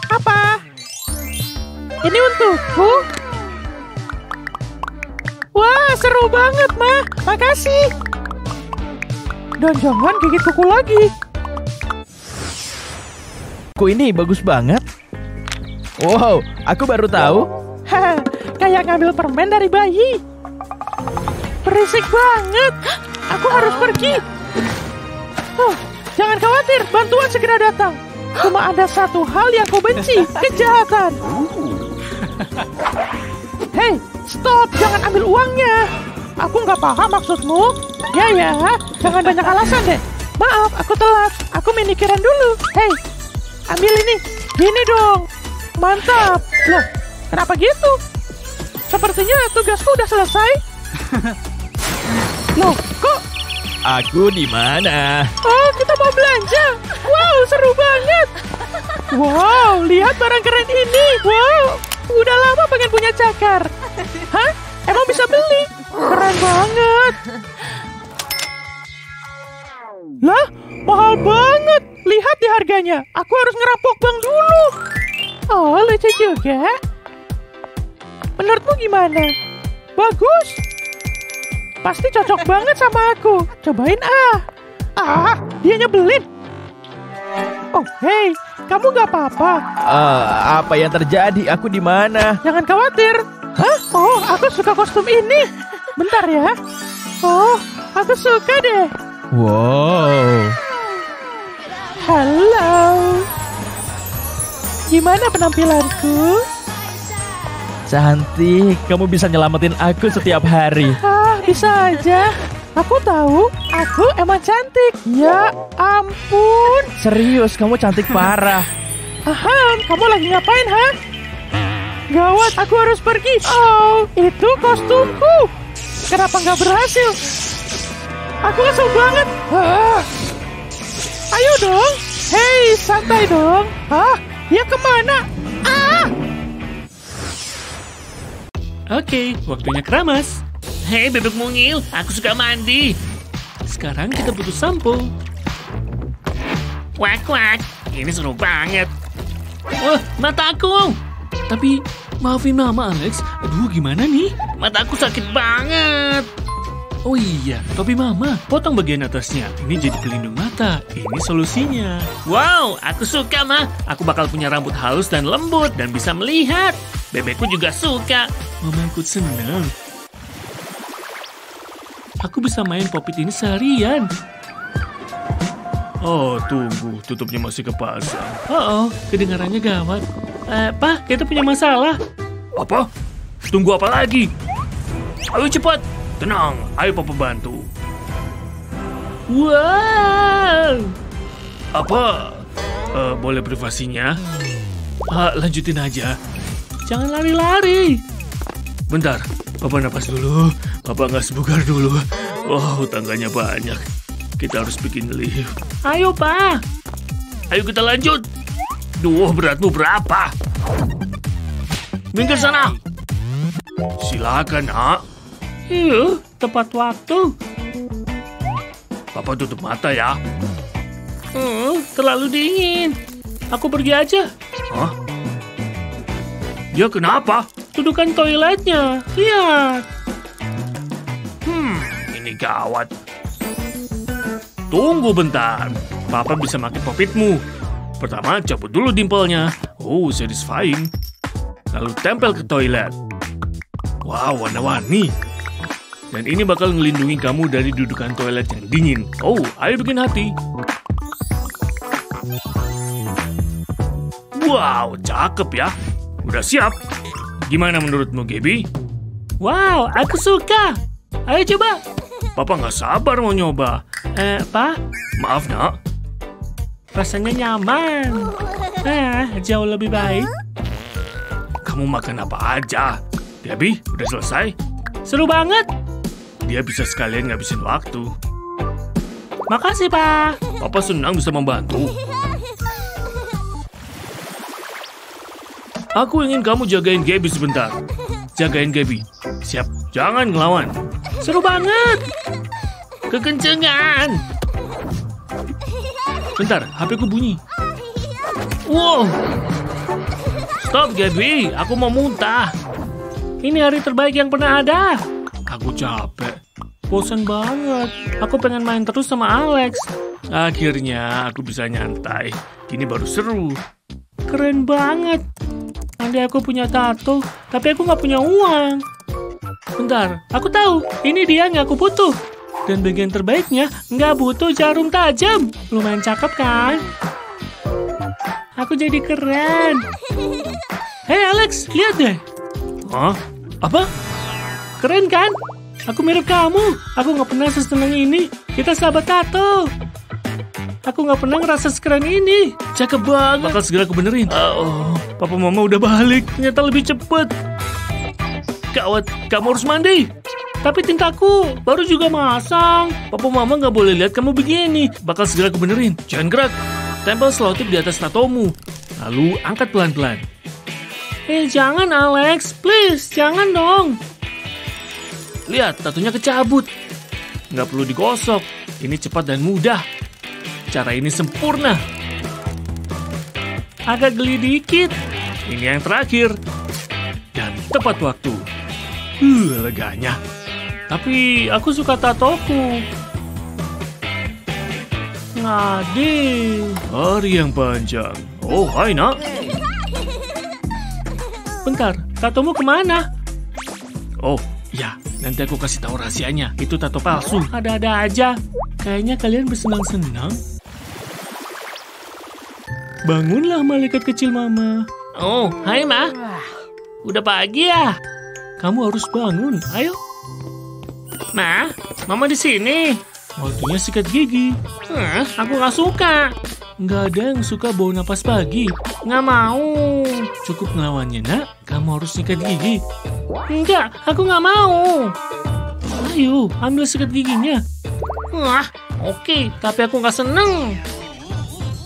apa? Ini untukku? Wah, seru banget, Ma. Makasih. Dan jangan gigit kuku lagi. Ku ini bagus banget. Wow, aku baru tahu. Hah, kayak ngambil permen dari bayi. Berisik banget. Aku harus pergi. Oh, jangan khawatir, bantuan segera datang. Cuma ada satu hal yang ku benci, kejahatan. Hei, stop, jangan ambil uangnya. Aku nggak paham maksudmu. Ya ya, jangan banyak alasan deh. Maaf, aku telat. Aku minikiran dulu. Hei, ambil ini. Gini dong. Mantap. Loh, kenapa gitu? Sepertinya tugasku udah selesai. Loh, kok? Aku di mana? Oh, kita mau belanja. Wow, seru banget. Wow, lihat barang keren ini. Wow, udah lama pengen punya cakar. Hah? Emang bisa beli? Keren banget. Lah, mahal banget. Lihat di harganya. Aku harus ngerampok bank dulu. Oh, lucu juga. Menurutmu gimana? Bagus. Pasti cocok banget sama aku. Cobain ah. Ah, dia nyebelin. Oh, hey, kamu gak apa-apa. Eh, apa yang terjadi? Aku di mana? Jangan khawatir. Hah? Oh, aku suka kostum ini. Bentar ya. Oh, aku suka deh. Wow. Halo. Gimana penampilanku? Cantik, kamu bisa nyelamatin aku setiap hari. Ah, bisa aja. Aku tahu, aku emang cantik. Ya ampun. Serius, kamu cantik parah. Aham, kamu lagi ngapain, ha? Gawat, aku harus pergi. Oh, itu kostumku. Kenapa nggak berhasil? Aku kesel banget. Ah. Ayo dong. Hei, santai dong. Hah? Dia ke mana? Ah! Oke, waktunya keramas. Hei bebek mungil, aku suka mandi. Sekarang kita butuh sampo. Wak wak, ini seru banget. Wah, mataku. Tapi maafin mama Alex, aduh gimana nih? Mataku sakit banget. Oh iya, topi mama, potong bagian atasnya. Ini jadi pelindung mata. Ini solusinya. Wow, aku suka mah. Aku bakal punya rambut halus dan lembut dan bisa melihat. Bebekku juga suka. Mama ikut senang. Aku bisa main popit ini seharian. Oh, tunggu. Tutupnya masih kepasang. Oh, oh kedengarannya gawat. Eh, Pak, kita punya masalah. Apa? Tunggu apa lagi? Ayo cepat. Tenang, ayo Papa bantu. Wow. Apa? Eh, boleh privasinya? Ah, lanjutin aja. Jangan lari-lari. Bentar, Papa napas dulu. Papa nggak sebugar dulu. Wow, tangganya banyak. Kita harus bikin lift. Ayo, Pak. Ayo kita lanjut. Duh, beratmu berapa? Minggir sana. Silakan, nak. Iya, tepat waktu. Papa tutup mata ya. Hmm, terlalu dingin. Aku pergi aja. Hah? Ya kenapa? Dudukan toiletnya. Lihat. Ini gawat. Tunggu bentar. Papa bisa makin popitmu. Pertama, cabut dulu dimpelnya. Oh, satisfying. Lalu tempel ke toilet. Wow, warna-warni. Dan ini bakal ngelindungi kamu dari dudukan toilet yang dingin. Oh, ayo bikin hati. Wow, cakep ya. Udah siap. Gimana menurutmu, Gaby? Wow, aku suka. Ayo coba. Papa nggak sabar mau nyoba. Eh, Pak? Maaf, nak. Rasanya nyaman. Eh, jauh lebih baik. Kamu makan apa aja? Gaby, udah selesai? Seru banget. Dia bisa sekalian ngabisin waktu. Makasih, Pak. Papa senang bisa membantu. Aku ingin kamu jagain Gaby sebentar. Jagain Gaby. Siap, jangan ngelawan. Seru banget. Kekencengan. Bentar, HP ku bunyi. Wow. Stop, Gaby. Aku mau muntah. Ini hari terbaik yang pernah ada. Aku capek. Bosan banget. Aku pengen main terus sama Alex. Akhirnya aku bisa nyantai. Ini baru seru. Keren banget. Nanti aku punya tato, tapi aku nggak punya uang. Bentar, aku tahu. Ini dia yang aku butuh. Dan bagian terbaiknya nggak butuh jarum tajam. Lumayan cakep kan? Aku jadi keren. Hei Alex, lihat deh. Hah? Apa? Keren kan? Aku mirip kamu. Aku nggak pernah seseneng ini. Kita sahabat tato. Aku nggak pernah ngerasa sekeren ini. Cakep banget. Bakal segera aku benerin. Oh, papa mama udah balik. Ternyata lebih cepet. Gawat, kamu harus mandi. Tapi tintaku baru juga masang. Papa mama nggak boleh lihat kamu begini. Bakal segera aku benerin. Jangan gerak. Tempel selotip di atas tatomu. Lalu angkat pelan-pelan. Eh, jangan Alex. Please, jangan dong. Lihat, tatunya kecabut. Nggak perlu digosok. Ini cepat dan mudah. Cara ini sempurna. Agak geli dikit. Ini yang terakhir. Dan tepat waktu. Uh, leganya. Tapi aku suka tatoku. Ngadi. Hari yang panjang. Oh, hai nak. Bentar, tatomu ke mana? Oh, ya, nanti aku kasih tahu rahasianya. Itu tato palsu. Ada-ada aja. Kayaknya kalian bersenang-senang. Bangunlah malaikat kecil mama. Oh, hai ma. udah pagi ya? Kamu harus bangun, ayo. Nah, mama di sini. Waktunya sikat gigi. Hah, aku nggak suka. Nggak ada yang suka bau napas pagi. Nggak mau. Cukup ngelawannya, nak. Kamu harus sikat gigi. Enggak, aku nggak mau. Ayo, ambil sikat giginya. Wah, oke, tapi aku nggak seneng.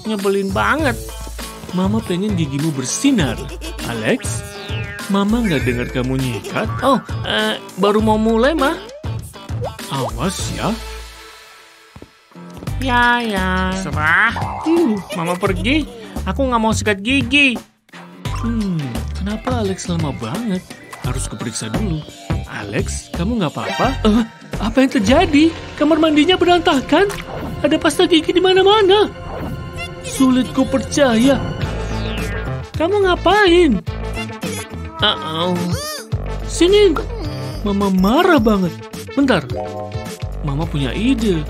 Nyebelin banget. Mama pengen gigimu bersinar. Alex, Mama nggak dengar kamu nyikat. Oh, eh, baru mau mulai, mah. Awas ya. Ya, ya. Serah. Uh, Mama pergi. Aku nggak mau sikat gigi. Hmm, kenapa Alex lama banget? Harus keperiksa dulu. Alex, kamu nggak apa-apa? Eh, apa yang terjadi? Kamar mandinya berantakan. Ada pasta gigi di mana-mana. Sulit ku percaya. Kamu ngapain? Uh-oh. Sini. Mama marah banget. Bentar. Mama punya ide.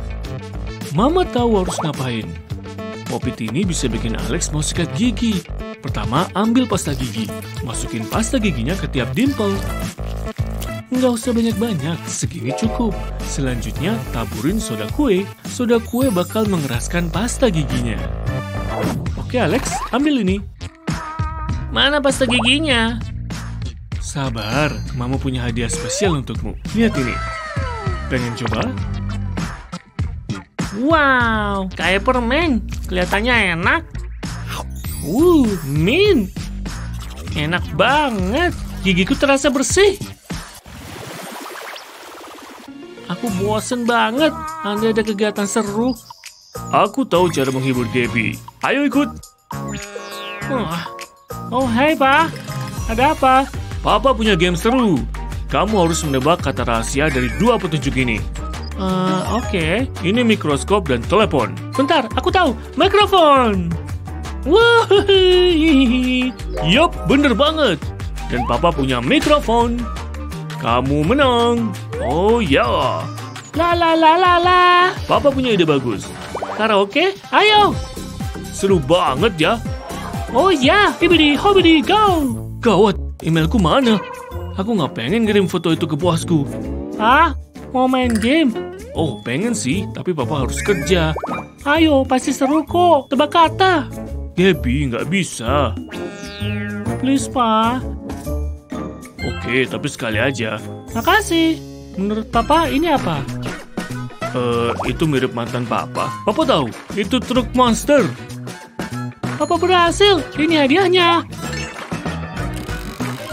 Mama tahu harus ngapain. Popit ini bisa bikin Alex mau sikat gigi. Pertama, ambil pasta gigi. Masukin pasta giginya ke tiap dimple. Nggak usah banyak-banyak, segini cukup. Selanjutnya, taburin soda kue. Soda kue bakal mengeraskan pasta giginya. Oke Alex, ambil ini. Mana pasta giginya? Sabar, Mama punya hadiah spesial untukmu. Lihat ini. Pengen coba? Wow, kayak permen. Kelihatannya enak. Uh, min. Enak banget. Gigiku terasa bersih. Aku bosen banget. Anda ada kegiatan seru. Aku tahu cara menghibur Debbie. Ayo ikut. Wah. Oh, hai, Pak. Ada apa? Papa punya game seru. Kamu harus menebak kata rahasia dari dua petunjuk ini. Uh, Oke, okay. ini mikroskop dan telepon. Bentar, aku tahu. Mikrofon. Wah, yup, bener banget. Dan Papa punya mikrofon. Kamu menang. Oh ya. La la la la la. Papa punya ide bagus. Karaoke, ayo. Seru banget ya. Oh ya, hibidi hobidi go. Gawat, emailku mana? Aku nggak pengen kirim foto itu ke bosku. Ah, mau main game? Oh, pengen sih, tapi papa harus kerja. Ayo, pasti seru kok. Tebak kata. Gaby, nggak bisa. Please, Pa. Oke, tapi sekali aja. Makasih. Menurut papa, ini apa? Eh, uh, itu mirip mantan papa. Papa tahu, itu truk monster. Papa berhasil. Ini hadiahnya.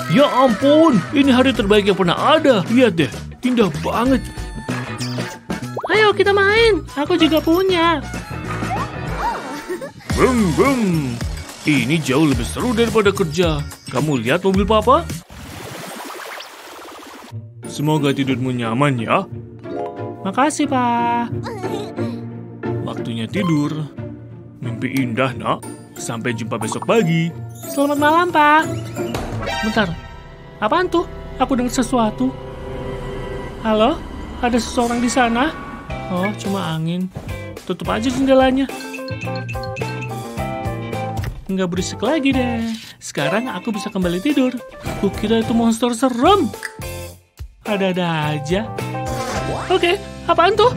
Ya ampun, ini hari terbaik yang pernah ada. Lihat deh, indah banget. Ayo kita main, aku juga punya. Bum bum, ini jauh lebih seru daripada kerja. Kamu lihat mobil papa? Semoga tidurmu nyaman ya. Makasih, Pak. Waktunya tidur. Mimpi indah, nak. Sampai jumpa besok pagi. Selamat malam, Pak. Bentar, apaan tuh? Aku dengar sesuatu. Halo? Ada seseorang di sana? Oh, cuma angin. Tutup aja jendelanya. Nggak berisik lagi deh. Sekarang aku bisa kembali tidur. Kukira itu monster serem. Ada-ada aja. Oke, apaan tuh?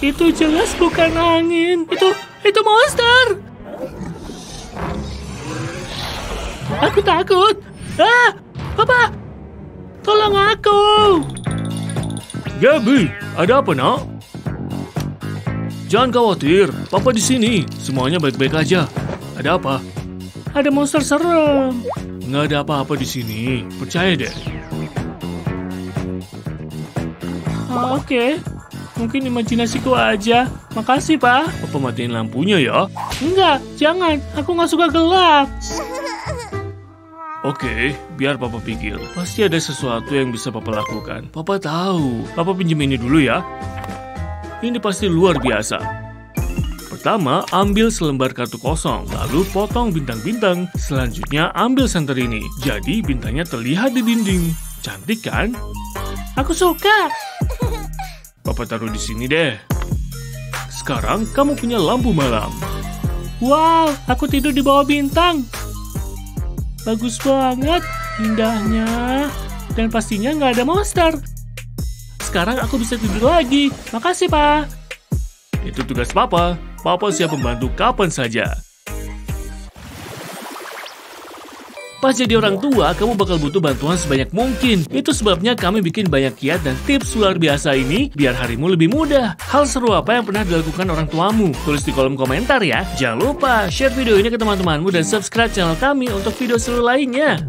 Itu jelas bukan angin. Itu, itu monster. Aku takut. Ah, Papa, tolong aku. Gabi, ada apa nak? Jangan khawatir, Papa di sini. Semuanya baik-baik aja. Ada apa? Ada monster serem. Nggak ada apa-apa di sini. Percaya deh. Oke, okay. mungkin imajinasiku aja. Makasih, Pak. Papa matiin lampunya ya. Enggak, jangan. Aku nggak suka gelap. Oke, biar Papa pikir. Pasti ada sesuatu yang bisa Papa lakukan. Papa tahu. Papa pinjam ini dulu ya. Ini pasti luar biasa. Pertama, ambil selembar kartu kosong, lalu potong bintang-bintang. Selanjutnya, ambil senter ini. Jadi, bintangnya terlihat di dinding. Cantik kan? Aku suka. Papa taruh di sini deh. Sekarang kamu punya lampu malam. Wow, aku tidur di bawah bintang. Bagus banget. Indahnya. Dan pastinya nggak ada monster. Sekarang aku bisa tidur lagi. Makasih, Pak. Itu tugas Papa. Papa siap membantu kapan saja. Pas jadi orang tua, kamu bakal butuh bantuan sebanyak mungkin. Itu sebabnya kami bikin banyak kiat dan tips luar biasa ini biar harimu lebih mudah. Hal seru apa yang pernah dilakukan orang tuamu? Tulis di kolom komentar ya. Jangan lupa share video ini ke teman-temanmu dan subscribe channel kami untuk video seru lainnya.